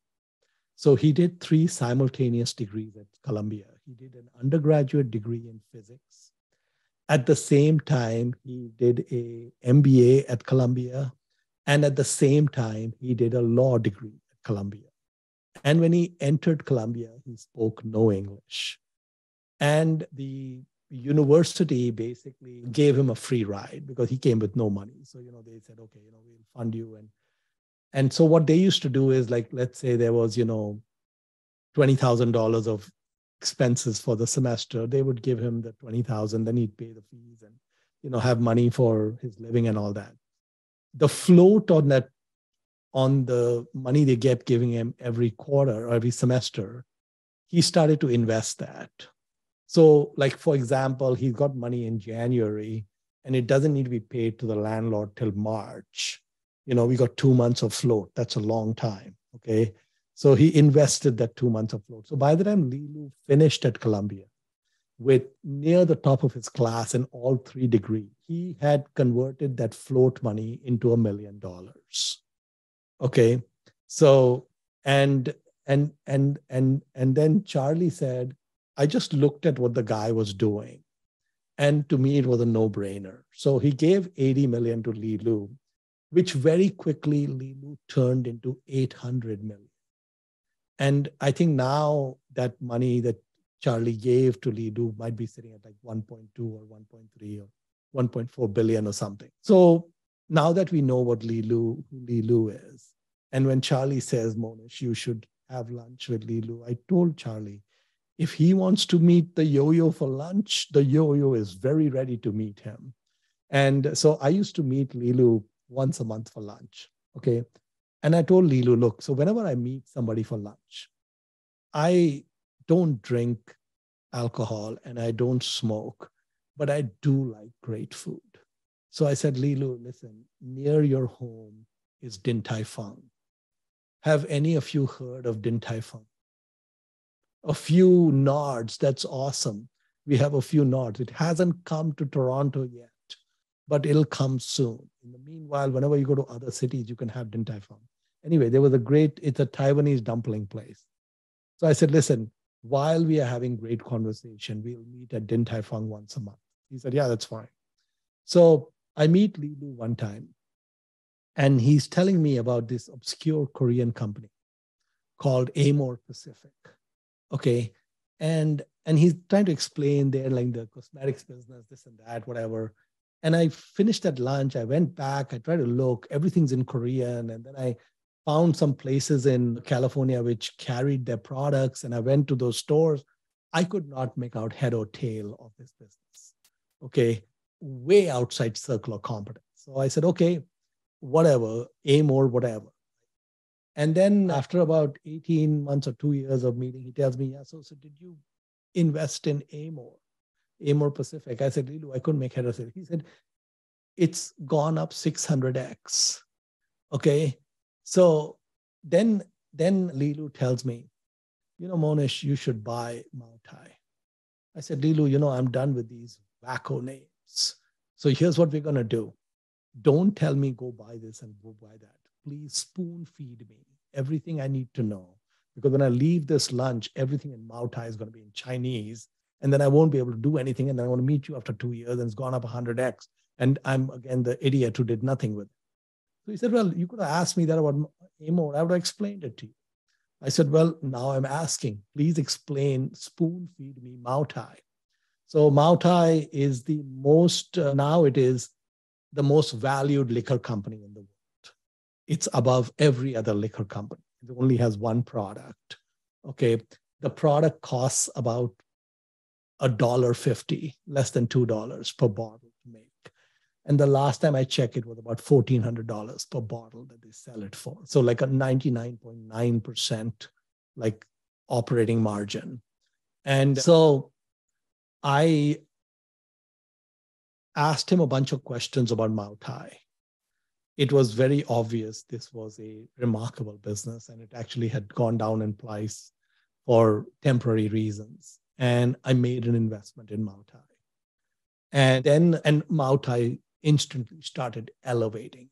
So he did three simultaneous degrees at Columbia. He did an undergraduate degree in physics. At the same time, he did a MBA at Columbia. And at the same time, he did a law degree at Columbia. And when he entered Columbia, he spoke no English. And the university basically gave him a free ride because he came with no money. So, you know, they said, okay, you know, we'll fund you. And and so what they used to do is like, let's say there was, you know, $20,000 of expenses for the semester, they would give him the 20,000, then he'd pay the fees and, you know, have money for his living and all that. The float on that, on the money they kept giving him every quarter or every semester, he started to invest that. So, like, for example, he's got money in January and it doesn't need to be paid to the landlord till March. You know, we got two months of float. That's a long time. Okay. So he invested that two months of float. So by the time Li Lu finished at Columbia with near the top of his class in all three degrees, he had converted that float money into a million dollars. Okay. So and and and and and then Charlie said, I just looked at what the guy was doing. And to me, it was a no-brainer. So he gave 80 million to Li Lu, which very quickly Li Lu turned into 800 million. And I think now that money that Charlie gave to Li Lu might be sitting at like 1.2 or 1.3 or 1.4 billion or something. So now that we know what Li Lu, who Li Lu is, and when Charlie says, Mohnish, you should have lunch with Li Lu, I told Charlie, if he wants to meet the yo-yo for lunch, the yo-yo is very ready to meet him. And so I used to meet Li Lu once a month for lunch. Okay. And I told Li Lu, look, so whenever I meet somebody for lunch, I don't drink alcohol and I don't smoke, but I do like great food. So I said, Li Lu, listen, near your home is Din Tai Fung. have any of you heard of Din Tai Fung? A few nods. That's awesome. We have a few nods. It hasn't come to Toronto yet, but it'll come soon. In the meanwhile, whenever you go to other cities, you can have Din Tai Fung. Anyway, there was a great, it's a Taiwanese dumpling place. So I said, listen, while we are having great conversation, we'll meet at Din Tai Fung once a month. He said, yeah, that's fine. So I meet Li Lu one time, and he's telling me about this obscure Korean company called Amore Pacific. Okay. And and he's trying to explain there like the cosmetics business, this and that, whatever. And I finished that lunch. I went back. I tried to look. Everything's in Korean. And then I found some places in California which carried their products. And I went to those stores. I could not make out head or tail of this business. Okay. Way outside circle of competence. So I said, okay, whatever, aim or whatever. And then after about 18 months or two years of meeting, he tells me, yeah, so, so did you invest in Amore, Amore Pacific? I said, Li Lu, I couldn't make head or tail. He said, it's gone up 600x. Okay. So then, then Li Lu tells me, you know, Mohnish, you should buy Moutai. I said, Li Lu, you know, I'm done with these wacko names. So here's what we're going to do. Don't tell me go buy this and go buy that. Please spoon feed me everything I need to know. Because when I leave this lunch, everything in Moutai is going to be in Chinese. And then I won't be able to do anything. And then I want to meet you after two years and it's gone up 100x. And I'm again the idiot who did nothing with it. So he said, Well, you could have asked me that about Amore. I would have explained it to you. I said, Well, now I'm asking, please explain, spoon feed me Moutai. So Moutai is the most, uh, now it is the most valued liquor company in the world. It's above every other liquor company. It only has one product. Okay. The product costs about a dollar fifty, less than two dollars per bottle to make. And the last time I checked, it was about $1,400 per bottle that they sell it for. So like a 99.9% like operating margin. And so I asked him a bunch of questions about Moutai. It was very obvious this was a remarkable business and it actually had gone down in price for temporary reasons. And I made an investment in Moutai. And then, and Moutai instantly started elevating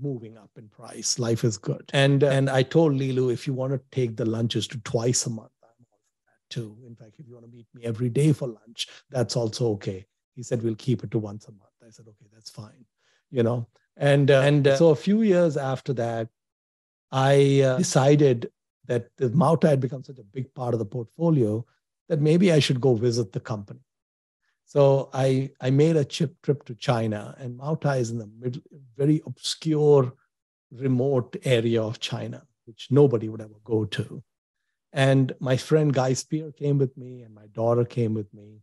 moving up in price. Life is good. And and I told Li Lu, if you want to take the lunches to twice a month, I'm all for that too. In fact, if you want to meet me every day for lunch, that's also okay. He said we'll keep it to once a month. I said, okay, that's fine. You know, and uh, and uh, so a few years after that, I uh, decided that the Moutai had become such a big part of the portfolio that maybe I should go visit the company. So I, I made a chip trip to China, and Moutai is in the middle, very obscure, remote area of China, which nobody would ever go to. And my friend Guy Spier came with me, and my daughter came with me.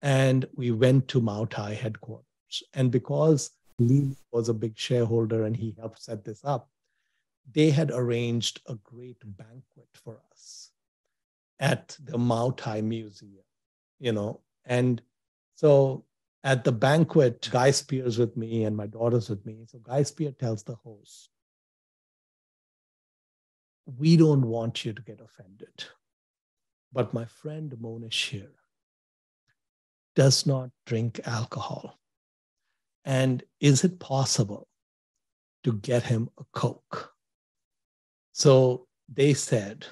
And we went to Moutai headquarters. And because Li was a big shareholder and he helped set this up, they had arranged a great banquet for us at the Moutai Museum, you know, and so at the banquet, Guy Spier's with me and my daughter's with me. So Guy Spier tells the host, We don't want you to get offended. But my friend Mohnish here does not drink alcohol. And is it possible to get him a Coke? So they said,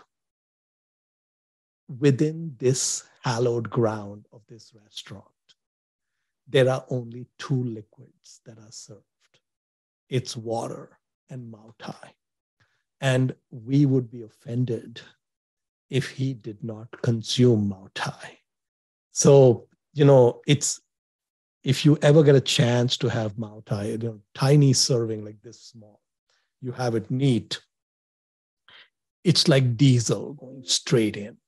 within this hallowed ground of this restaurant, there are only two liquids that are served it's water and Moutai. And we would be offended if he did not consume Moutai. So, you know, it's if you ever get a chance to have Moutai, you know, tiny serving like this small, you have it neat. It's like diesel going straight in.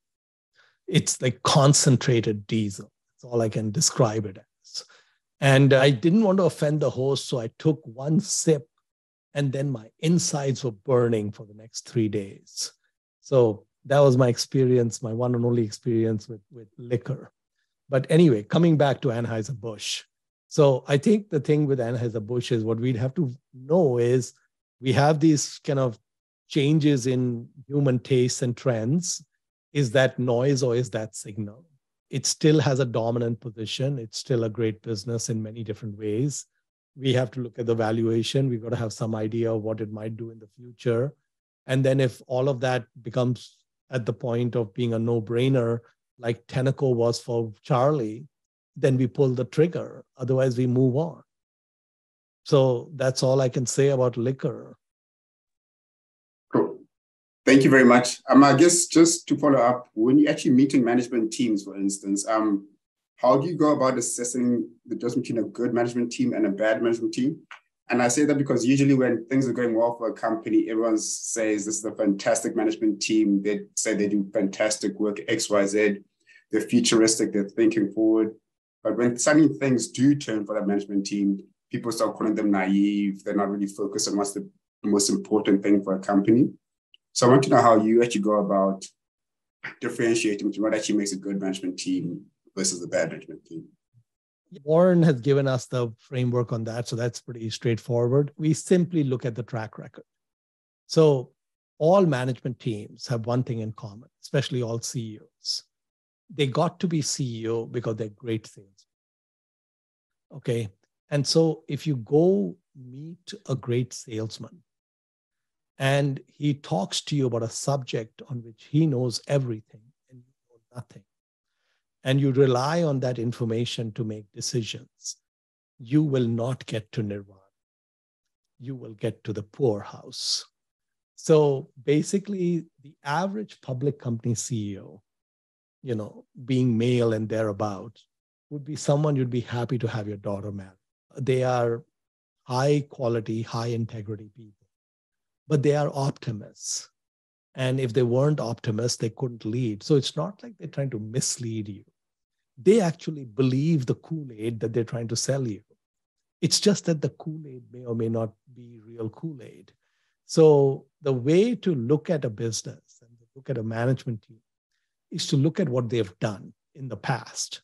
It's like concentrated diesel. That's all I can describe it as. And I didn't want to offend the host, so I took one sip and then my insides were burning for the next three days. So that was my experience, my one and only experience with, with liquor. But anyway, coming back to Anheuser-Busch. So I think the thing with Anheuser-Busch is what we'd have to know is we have these kind of changes in human tastes and trends, is that noise or is that signal? It still has a dominant position. It's still a great business in many different ways. We have to look at the valuation. We've got to have some idea of what it might do in the future. And then if all of that becomes at the point of being a no-brainer, like Tenneco was for Charlie, then we pull the trigger. Otherwise, we move on. So that's all I can say about liquor. Cool. Thank you very much. Um, I guess just to follow up, when you actually meet in management teams, for instance, um, how do you go about assessing the difference between a good management team and a bad management team? And I say that because usually when things are going well for a company, everyone says this is a fantastic management team. They say they do fantastic work, X, Y, Z. They're futuristic, they're thinking forward. But when suddenly things do turn for that management team, people start calling them naive. They're not really focused on what's the most important thing for a company. So I want to know how you actually go about differentiating between what actually makes a good management team versus a bad management team. Warren has given us the framework on that. So that's pretty straightforward. We simply look at the track record. So all management teams have one thing in common, especially all CEOs. They got to be CEO because they're great sales. Okay. And so if you go meet a great salesman and he talks to you about a subject on which he knows everything and you know nothing, and you rely on that information to make decisions, you will not get to nirvana. You will get to the poorhouse. So basically, the average public company CEO, you know, being male and thereabout, would be someone you'd be happy to have your daughter marry. They are high quality, high integrity people, but they are optimists. And if they weren't optimists, they couldn't lead. So it's not like they're trying to mislead you. They actually believe the Kool Aid that they're trying to sell you. It's just that the Kool Aid may or may not be real Kool Aid. So the way to look at a business and look at a management team is to look at what they've done in the past.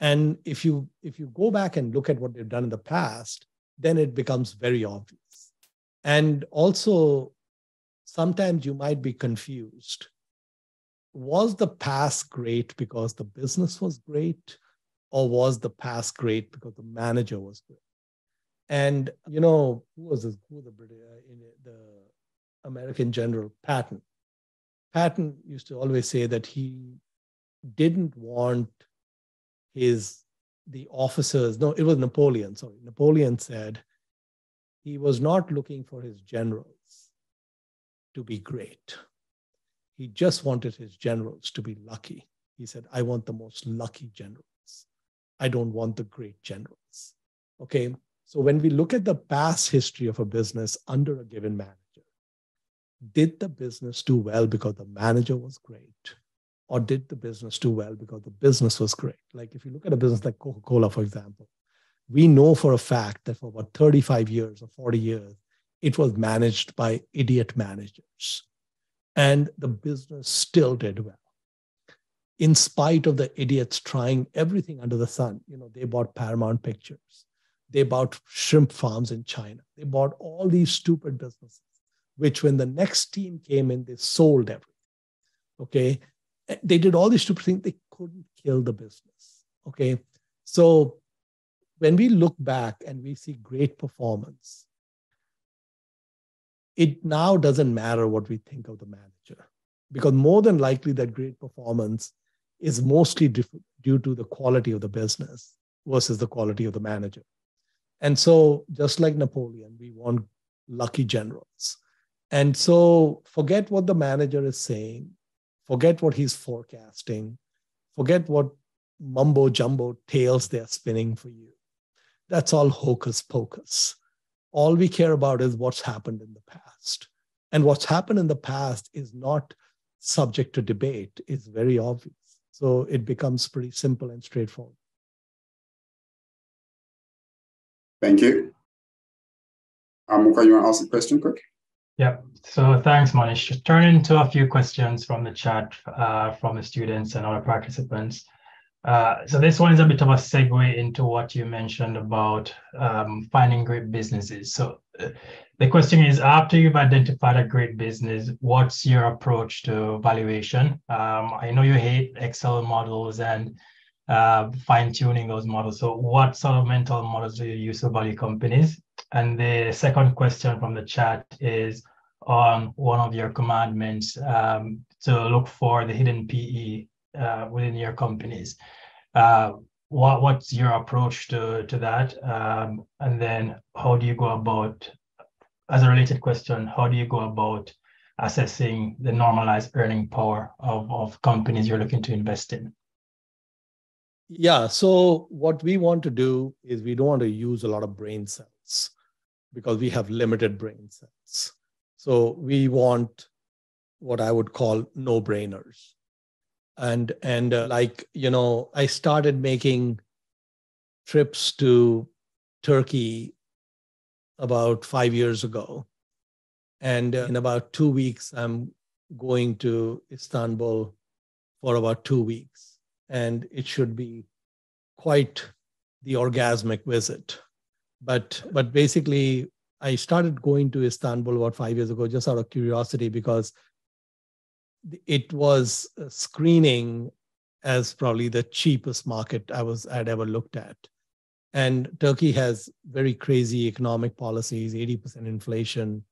And if you if you go back and look at what they've done in the past, then it becomes very obvious. And also sometimes you might be confused. Was the past great because the business was great? Or was the past great because the manager was great? And you know, who was this? Who the British, uh, the American general Patton? Patton used to always say that he didn't want his the officers. No, it was Napoleon. Sorry, Napoleon said he was not looking for his generals to be great. He just wanted his generals to be lucky. He said, I want the most lucky generals. I don't want the great generals. Okay. So when we look at the past history of a business under a given manager, did the business do well because the manager was great? Or did the business do well because the business was great? Like if you look at a business like Coca Cola, for example, we know for a fact that for about 35 years or 40 years, it was managed by idiot managers. And the business still did well. In spite of the idiots trying everything under the sun, you know, they bought Paramount Pictures, they bought shrimp farms in China, they bought all these stupid businesses, which when the next team came in, they sold everything. Okay. They did all these stupid things, they couldn't kill the business. Okay. So when we look back and we see great performance, it now doesn't matter what we think of the manager because more than likely that great performance is mostly due to the quality of the business versus the quality of the manager. And so, just like Napoleon, we want lucky generals. And so, forget what the manager is saying, forget what he's forecasting, forget what mumbo jumbo tales they're spinning for you. That's all hocus pocus all we care about is what's happened in the past. And what's happened in the past is not subject to debate, it's very obvious. So it becomes pretty simple and straightforward. Thank you. Um, you want to ask a question quick? Yeah, so thanks, Manish. Just turning to a few questions from the chat uh, from the students and other participants. Uh, so this one is a bit of a segue into what you mentioned about um, finding great businesses. So uh, the question is after you've identified a great business, what's your approach to valuation? Um, I know you hate Excel models and uh, fine tuning those models. So, what sort of mental models do you use to value companies? And the second question from the chat is on one of your commandments um, to look for the hidden PE uh, within your companies. Uh, what, what's your approach to, to that? Um, and then, how do you go about as a related question, how do you go about assessing the normalized earning power of, of companies you're looking to invest in? Yeah. So what we want to do is we don't want to use a lot of brain cells because we have limited brain cells. So we want what I would call no brainers. And and uh, like you know, I started making trips to Turkey about five years ago. And uh, in about two weeks, I'm going to Istanbul for about two weeks. And it should be quite the orgasmic visit. But, but basically, I started going to Istanbul about five years ago just out of curiosity because it was screening as probably the cheapest market I was I'd ever looked at. And Turkey has very crazy economic policies, 80% inflation.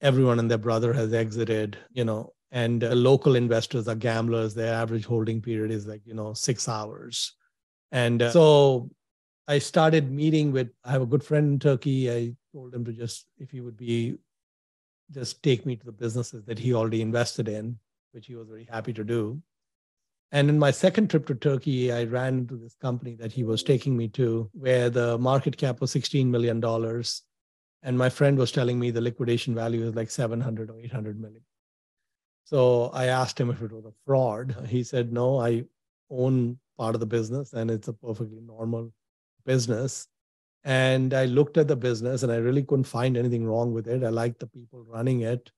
Everyone and their brother has exited, you know, and uh, local investors are gamblers. Their average holding period is like, you know, six hours. And uh, so I started meeting with, I have a good friend in Turkey. I told him to just, if he would be, just take me to the businesses that he already invested in, which he was very happy to do. And in my second trip to Turkey, I ran into this company that he was taking me to, where the market cap was $16 million. And my friend was telling me the liquidation value is like 700 or 800 million. So I asked him if it was a fraud. He said, no, I own part of the business and it's a perfectly normal business. And I looked at the business and I really couldn't find anything wrong with it. I liked the people running it.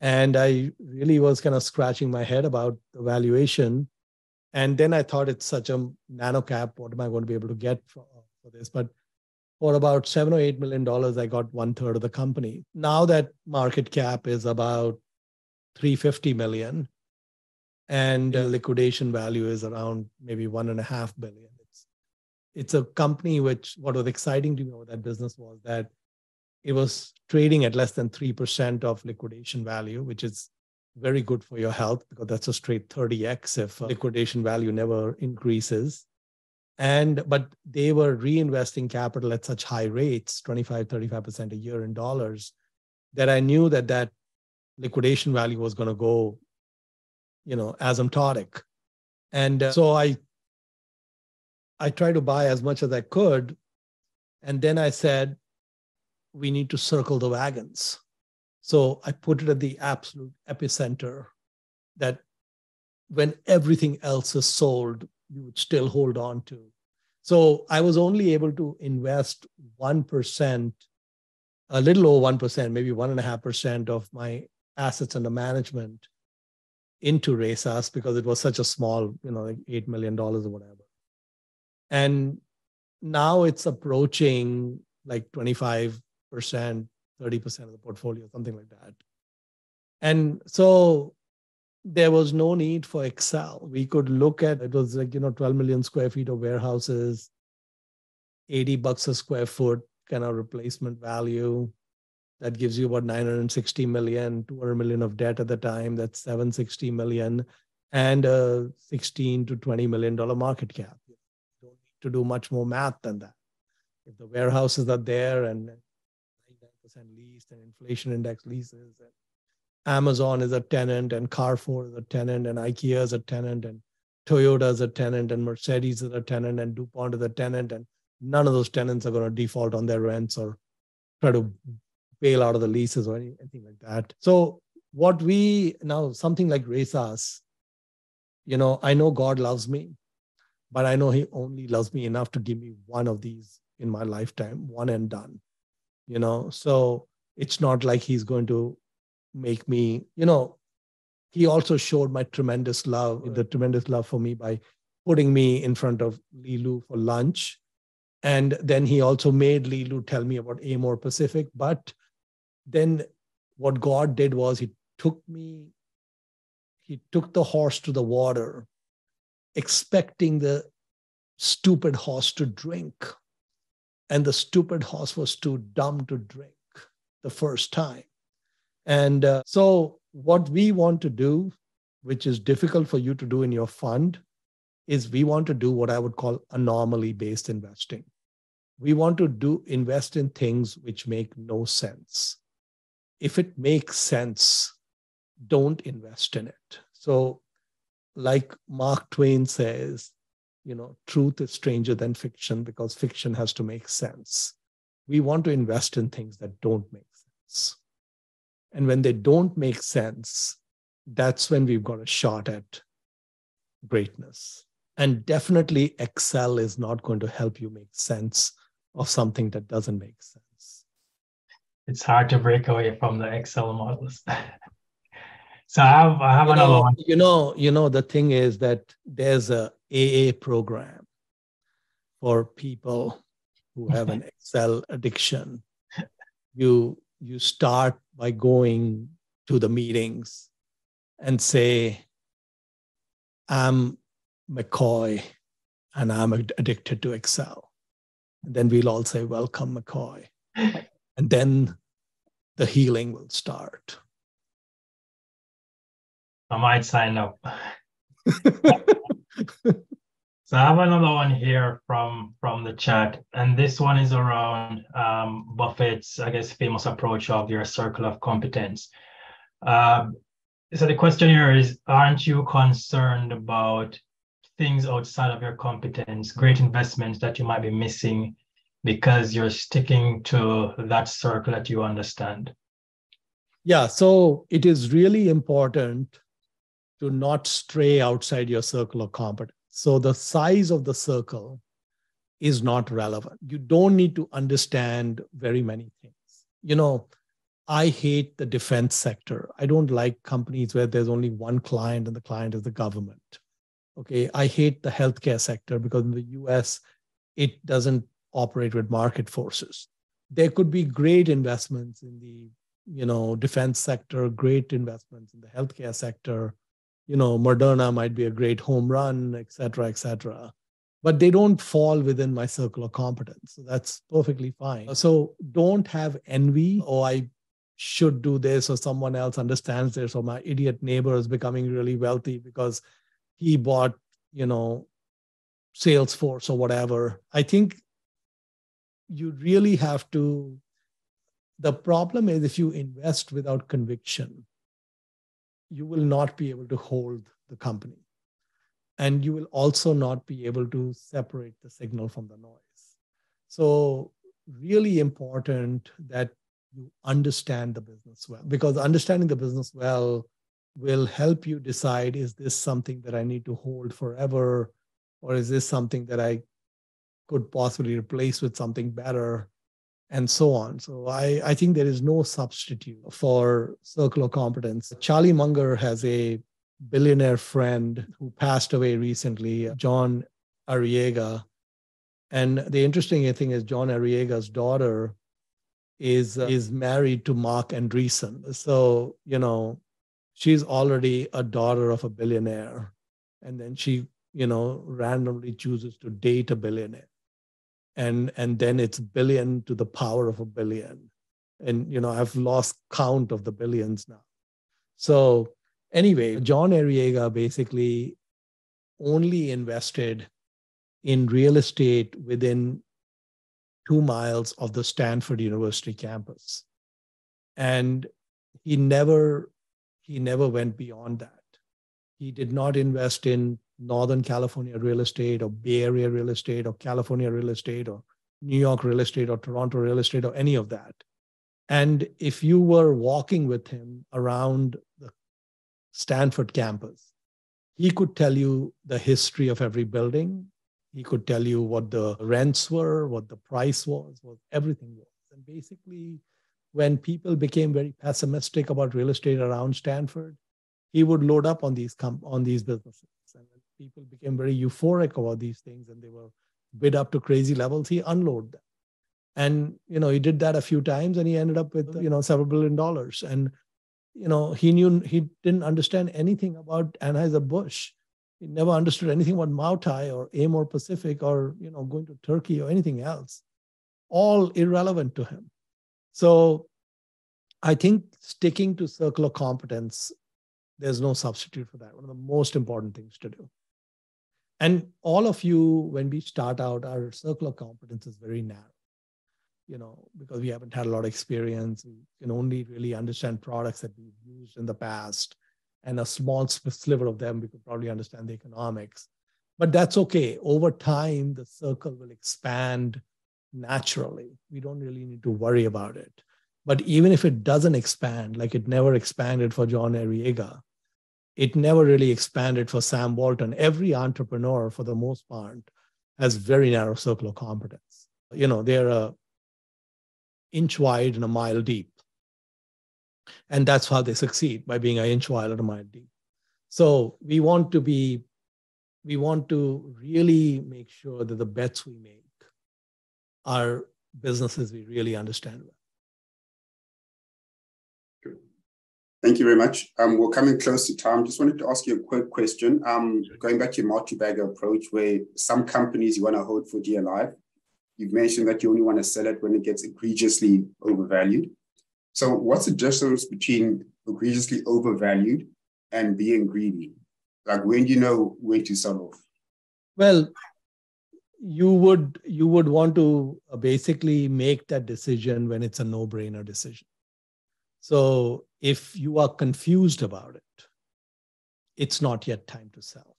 And I really was kind of scratching my head about the valuation. And then I thought it's such a nano cap. What am I going to be able to get for, for this? But for about seven or eight million dollars, I got one third of the company. Now that market cap is about 350 million and liquidation value is around maybe one and a half billion. It's it's a company which what was exciting to me about that business was that it was trading at less than 3% of liquidation value, which is very good for your health because that's a straight 30x if liquidation value never increases. And but they were reinvesting capital at such high rates 25 35% a year in dollars that i knew that that liquidation value was going to go you know asymptotic and uh, so i i tried to buy as much as i could and then i said we need to circle the wagons so I put it at the absolute epicenter that when everything else is sold, you would still hold on to. So I was only able to invest 1%, a little over 1%, maybe 1.5% of my assets under management into Reysas because it was such a small, you know, like $8 million or whatever. And now it's approaching like 25%, 30% of the portfolio, something like that. And so there was no need for Excel. We could look at it was like, you know, 12 million square feet of warehouses, 80 bucks a square foot kind of replacement value. That gives you about 960 million, 200 million of debt at the time. That's 760 million and a 16 to 20 million dollar market cap. You don't need to do much more math than that. If the warehouses are there and leased and inflation index leases and Amazon is a tenant and Carrefour is a tenant and IKEA is a tenant and Toyota is a tenant and Mercedes is a tenant and DuPont is a tenant and none of those tenants are going to default on their rents or try to bail out of the leases or anything like that. So what we now something like Reysas, you know, I know God loves me, but I know He only loves me enough to give me one of these in my lifetime, one and done you know? So it's not like he's going to make me you know he also showed my tremendous love the tremendous love for me by putting me in front of Li for lunch. And then he also made Li tell me about Amore Pacific but then what God did was he took me, he took the horse to the water, expecting the stupid horse to drink. And the stupid horse was too dumb to drink the first time. And uh, so, what we want to do, which is difficult for you to do in your fund, is we want to do what I would call anomaly based investing. We want to do invest in things which make no sense. If it makes sense, don't invest in it. So, like Mark Twain says, you know, truth is stranger than fiction because fiction has to make sense. We want to invest in things that don't make sense. And when they don't make sense, that's when we've got a shot at greatness. And definitely, Excel is not going to help you make sense of something that doesn't make sense. It's hard to break away from the Excel models. so I have, I have you another know, one. You know, you know, the thing is that there's a AA program for people who have an Excel addiction. You you start by going to the meetings and say, I'm McCoy and I'm addicted to Excel. And then we'll all say, Welcome, McCoy. And then the healing will start. I might sign up. So I have another one here from from the chat, and this one is around um, Buffett's, I guess, famous approach of your circle of competence. Um, so the question here is: Aren't you concerned about things outside of your competence, great investments that you might be missing because you're sticking to that circle that you understand? Yeah, so it is really important to not stray outside your circle of competence. So the size of the circle is not relevant. You don't need to understand very many things. You know, I hate the defense sector. I don't like companies where there's only one client and the client is the government. Okay. I hate the healthcare sector because in the US, it doesn't operate with market forces. There could be great investments in the you know defense sector, great investments in the healthcare sector, you know, Moderna might be a great home run, et cetera, et cetera. But they don't fall within my circle of competence. So that's perfectly fine. So don't have envy, oh, I should do this, or someone else understands this, or my idiot neighbor is becoming really wealthy because he bought, you know, Salesforce or whatever. I think you really have to. The problem is if you invest without conviction, you will not be able to hold the company. And you will also not be able to separate the signal from the noise. So, really important that you understand the business well, because understanding the business well will help you decide is this something that I need to hold forever? Or is this something that I could possibly replace with something better? and so on. So I, I think there is no substitute for circular competence. Charlie Munger has a billionaire friend who passed away recently, John Arrillaga. And the interesting thing is John Arrillaga's daughter is uh, is married to Marc Andreessen. So, you know, she's already a daughter of a billionaire. And then she, you know, randomly chooses to date a billionaire and and then it's billion to the power of a billion. And you know i've lost count of the billions now. So anyway john arrillaga basically only invested in real estate within two miles of the stanford university campus. And he never he never went beyond that. He did not invest in Northern California real estate or Bay Area real estate or California real estate or New York real estate or Toronto real estate or any of that. And if you were walking with him around the Stanford campus, he could tell you the history of every building. He could tell you what the rents were, what the price was, what everything was. And basically, when people became very pessimistic about real estate around Stanford, he would load up on these com- on these businesses. People became very euphoric about these things and they were bid up to crazy levels, he unloaded them. And you know, he did that a few times, and he ended up with you know several billion dollars. And you know, he knew he didn't understand anything about Anheuser Busch. He never understood anything about Moutai or Amore Pacific or you know going to Turkey or anything else. All irrelevant to him. So I think sticking to circle of competence, there's no substitute for that. One of the most important things to do. And all of you, when we start out, our circle of competence is very narrow you know, because we haven't had a lot of experience. We can only really understand products that we've used in the past. And a small sliver of them, we could probably understand the economics. But that's okay. Over time, the circle will expand naturally. We don't really need to worry about it. But even if it doesn't expand, like it never expanded for John Arrillaga, it never really expanded for Sam Walton. Every entrepreneur, for the most part, has very narrow circle of competence. You know, they're a inch wide and a mile deep. And that's how they succeed by being an inch wide and a mile deep. So we want to be, we want to really make sure that the bets we make are businesses we really understand well. Thank you very much. Um, we're coming close to time. Just wanted to ask you a quick question. Um, going back to your multi-bagger approach, where some companies you want to hold for dear life, You've mentioned that you only want to sell it when it gets egregiously overvalued. So, what's the difference between egregiously overvalued and being greedy? Like, when do you know when to sell off? Well, you would you would want to basically make that decision when it's a no-brainer decision. So, if you are confused about it, it's not yet time to sell.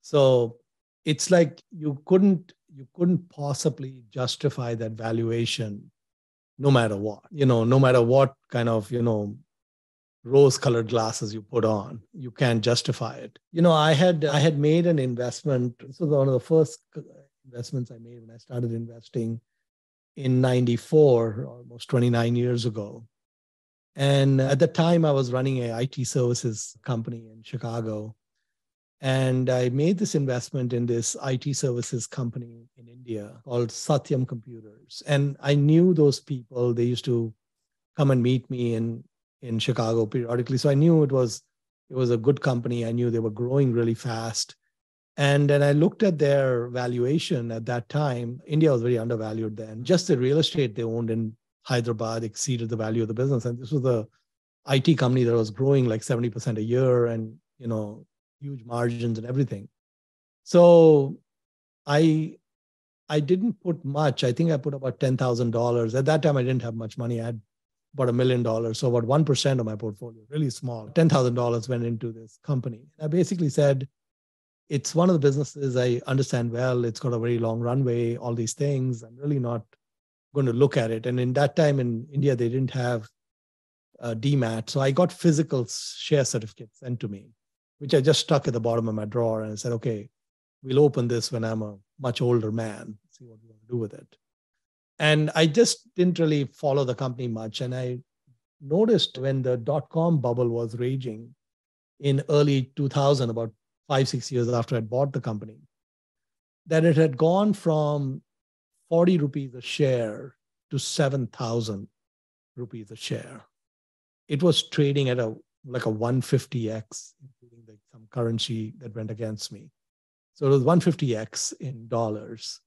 So, it's like you couldn't you couldn't possibly justify that valuation no matter what you know no matter what kind of you know rose colored glasses you put on you can't justify it. You know i had i had made an investment. This was one of the first investments i made when i started investing in 94 almost 29 years ago and at the time i was running a it services company in chicago and I made this investment in this IT services company in India called Satyam Computers. And I knew those people. They used to come and meet me in, in Chicago periodically. So I knew it was it was a good company. I knew they were growing really fast. And then I looked at their valuation at that time. India was very undervalued then. Just the real estate they owned in Hyderabad exceeded the value of the business. And this was a IT company that was growing like 70% a year and, you know, huge margins and everything. So I I didn't put much. I think I put about ten thousand dollars. At that time, I didn't have much money. I had about a million dollars, so about one percent of my portfolio, really small. Ten thousand dollars went into this company. I basically said, it's one of the businesses I understand well. It's got a very long runway. All these things. I'm really not going to look at it. And in that time in India, they didn't have uh, demat, so I got physical share certificates sent to me which I just stuck at the bottom of my drawer and I said, okay, we'll open this when I'm a much older man, see what we want to do with it. And I just didn't really follow the company much. And I noticed when the dot com bubble was raging in early 2000, about five, six years after I bought the company, that it had gone from 40 rupees a share to 7,000 rupees a share. It was trading at a like a 150x, including like some currency that went against me. So it was 150x in dollars.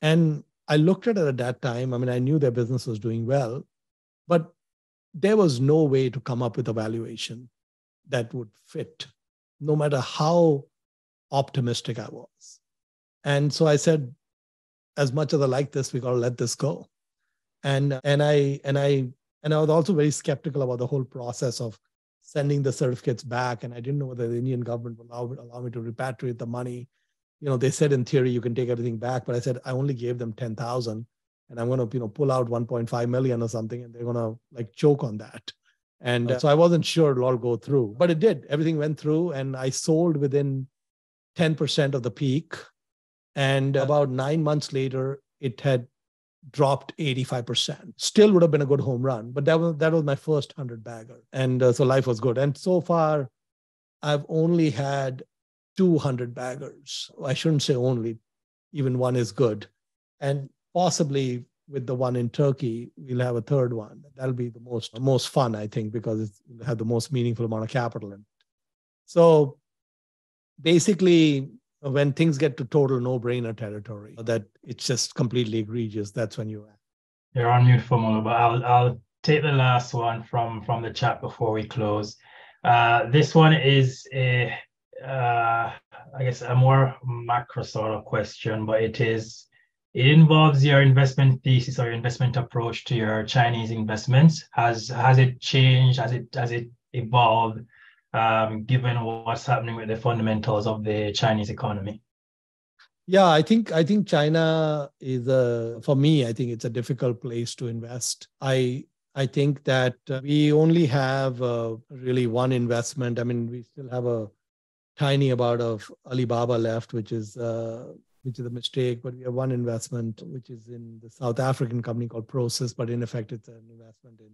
And I looked at it at that time. I mean, I knew their business was doing well, but there was no way to come up with a valuation that would fit, no matter how optimistic I was. And so I said, as much as I like this, we got to let this go. And and I and I and I was also very skeptical about the whole process of sending the certificates back. And I didn't know whether the Indian government would allow, allow me to repatriate the money. You know, they said in theory you can take everything back, but I said I only gave them 10,000 and I'm going to, you know, pull out 1.5 million or something and they're to like choke on that. And uh, so I wasn't sure it'll all go through, but it did. Everything went through and I sold within 10% of the peak. And about nine months later, it had dropped 85%. Still would have been a good home run, but that was that was my first 100 bagger. And uh, so life was good. And so far I've only had 200 baggers. I shouldn't say only, even one is good. And possibly with the one in Turkey, we'll have a third one. That'll be the most most fun, I think, because it'll have the most meaningful amount of capital in it. So basically, when things get to total no-brainer territory, that it's just completely egregious, that's when you act. You're on mute for moment, but I'll I'll take the last one from from the chat before we close. Uh, this one is a uh, I guess a more macro sort of question, but it is it involves your investment thesis or your investment approach to your Chinese investments. Has has it changed? Has it has it evolved um, given what's happening with the fundamentals of the Chinese economy? Yeah, I think I think China is a for me. I think it's a difficult place to invest. I I think that uh, we only have uh, really one investment. I mean, we still have a tiny amount of Alibaba left, which is uh, which is a mistake. But we have one investment, which is in the South African company called Prosus, but in effect, it's an investment in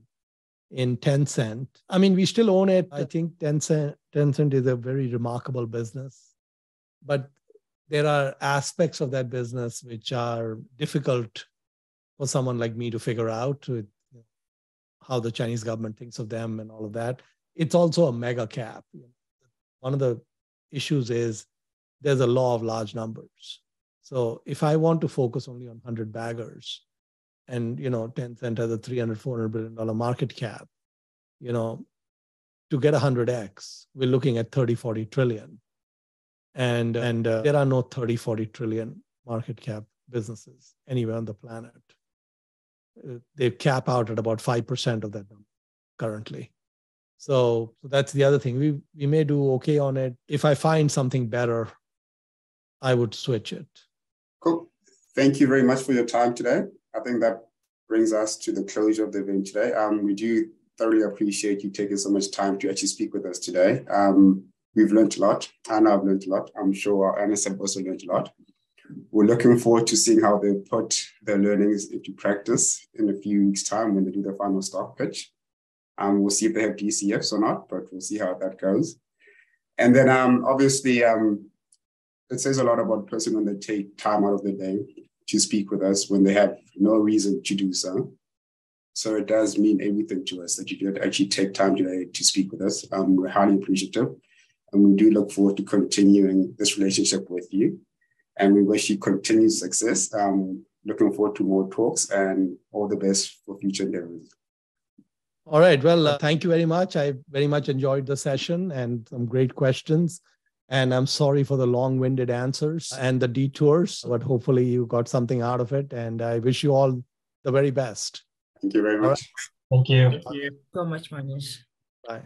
in Tencent. I mean, we still own it. I think Tencent Tencent is a very remarkable business, but there are aspects of that business which are difficult for someone like me to figure out with how the Chinese government thinks of them and all of that. It's also a mega cap. One of the issues is there's a law of large numbers. So if I want to focus only on 100 baggers and, you know, Tencent has a 300, 400 billion dollar market cap, you know, to get 100x, we're looking at 30, 40 trillion. And, and uh, there are no 30, 40 trillion market cap businesses anywhere on the planet. Uh, they cap out at about 5% of that number currently. So, so that's the other thing. We we may do okay on it. If I find something better, I would switch it. Cool. Thank you very much for your time today. I think that brings us to the closure of the event today. Um, we do thoroughly appreciate you taking so much time to actually speak with us today. Um, we've learned a lot. and I've learned a lot. I'm sure our analysts have also learned a lot. We're looking forward to seeing how they put their learnings into practice in a few weeks' time when they do their final stock pitch. Um, we'll see if they have DCFs or not, but we'll see how that goes. And then um, obviously, um, it says a lot about a person when they take time out of the day to speak with us when they have no reason to do so. So it does mean everything to us that you did actually take time today to speak with us. Um, we're highly appreciative. And we do look forward to continuing this relationship with you. And we wish you continued success. Um, looking forward to more talks and all the best for future endeavors. All right. Well, uh, thank you very much. I very much enjoyed the session and some great questions. And I'm sorry for the long winded answers and the detours, but hopefully you got something out of it. And I wish you all the very best. Thank you very much. Thank you. Thank you so much, Mohnish. Bye.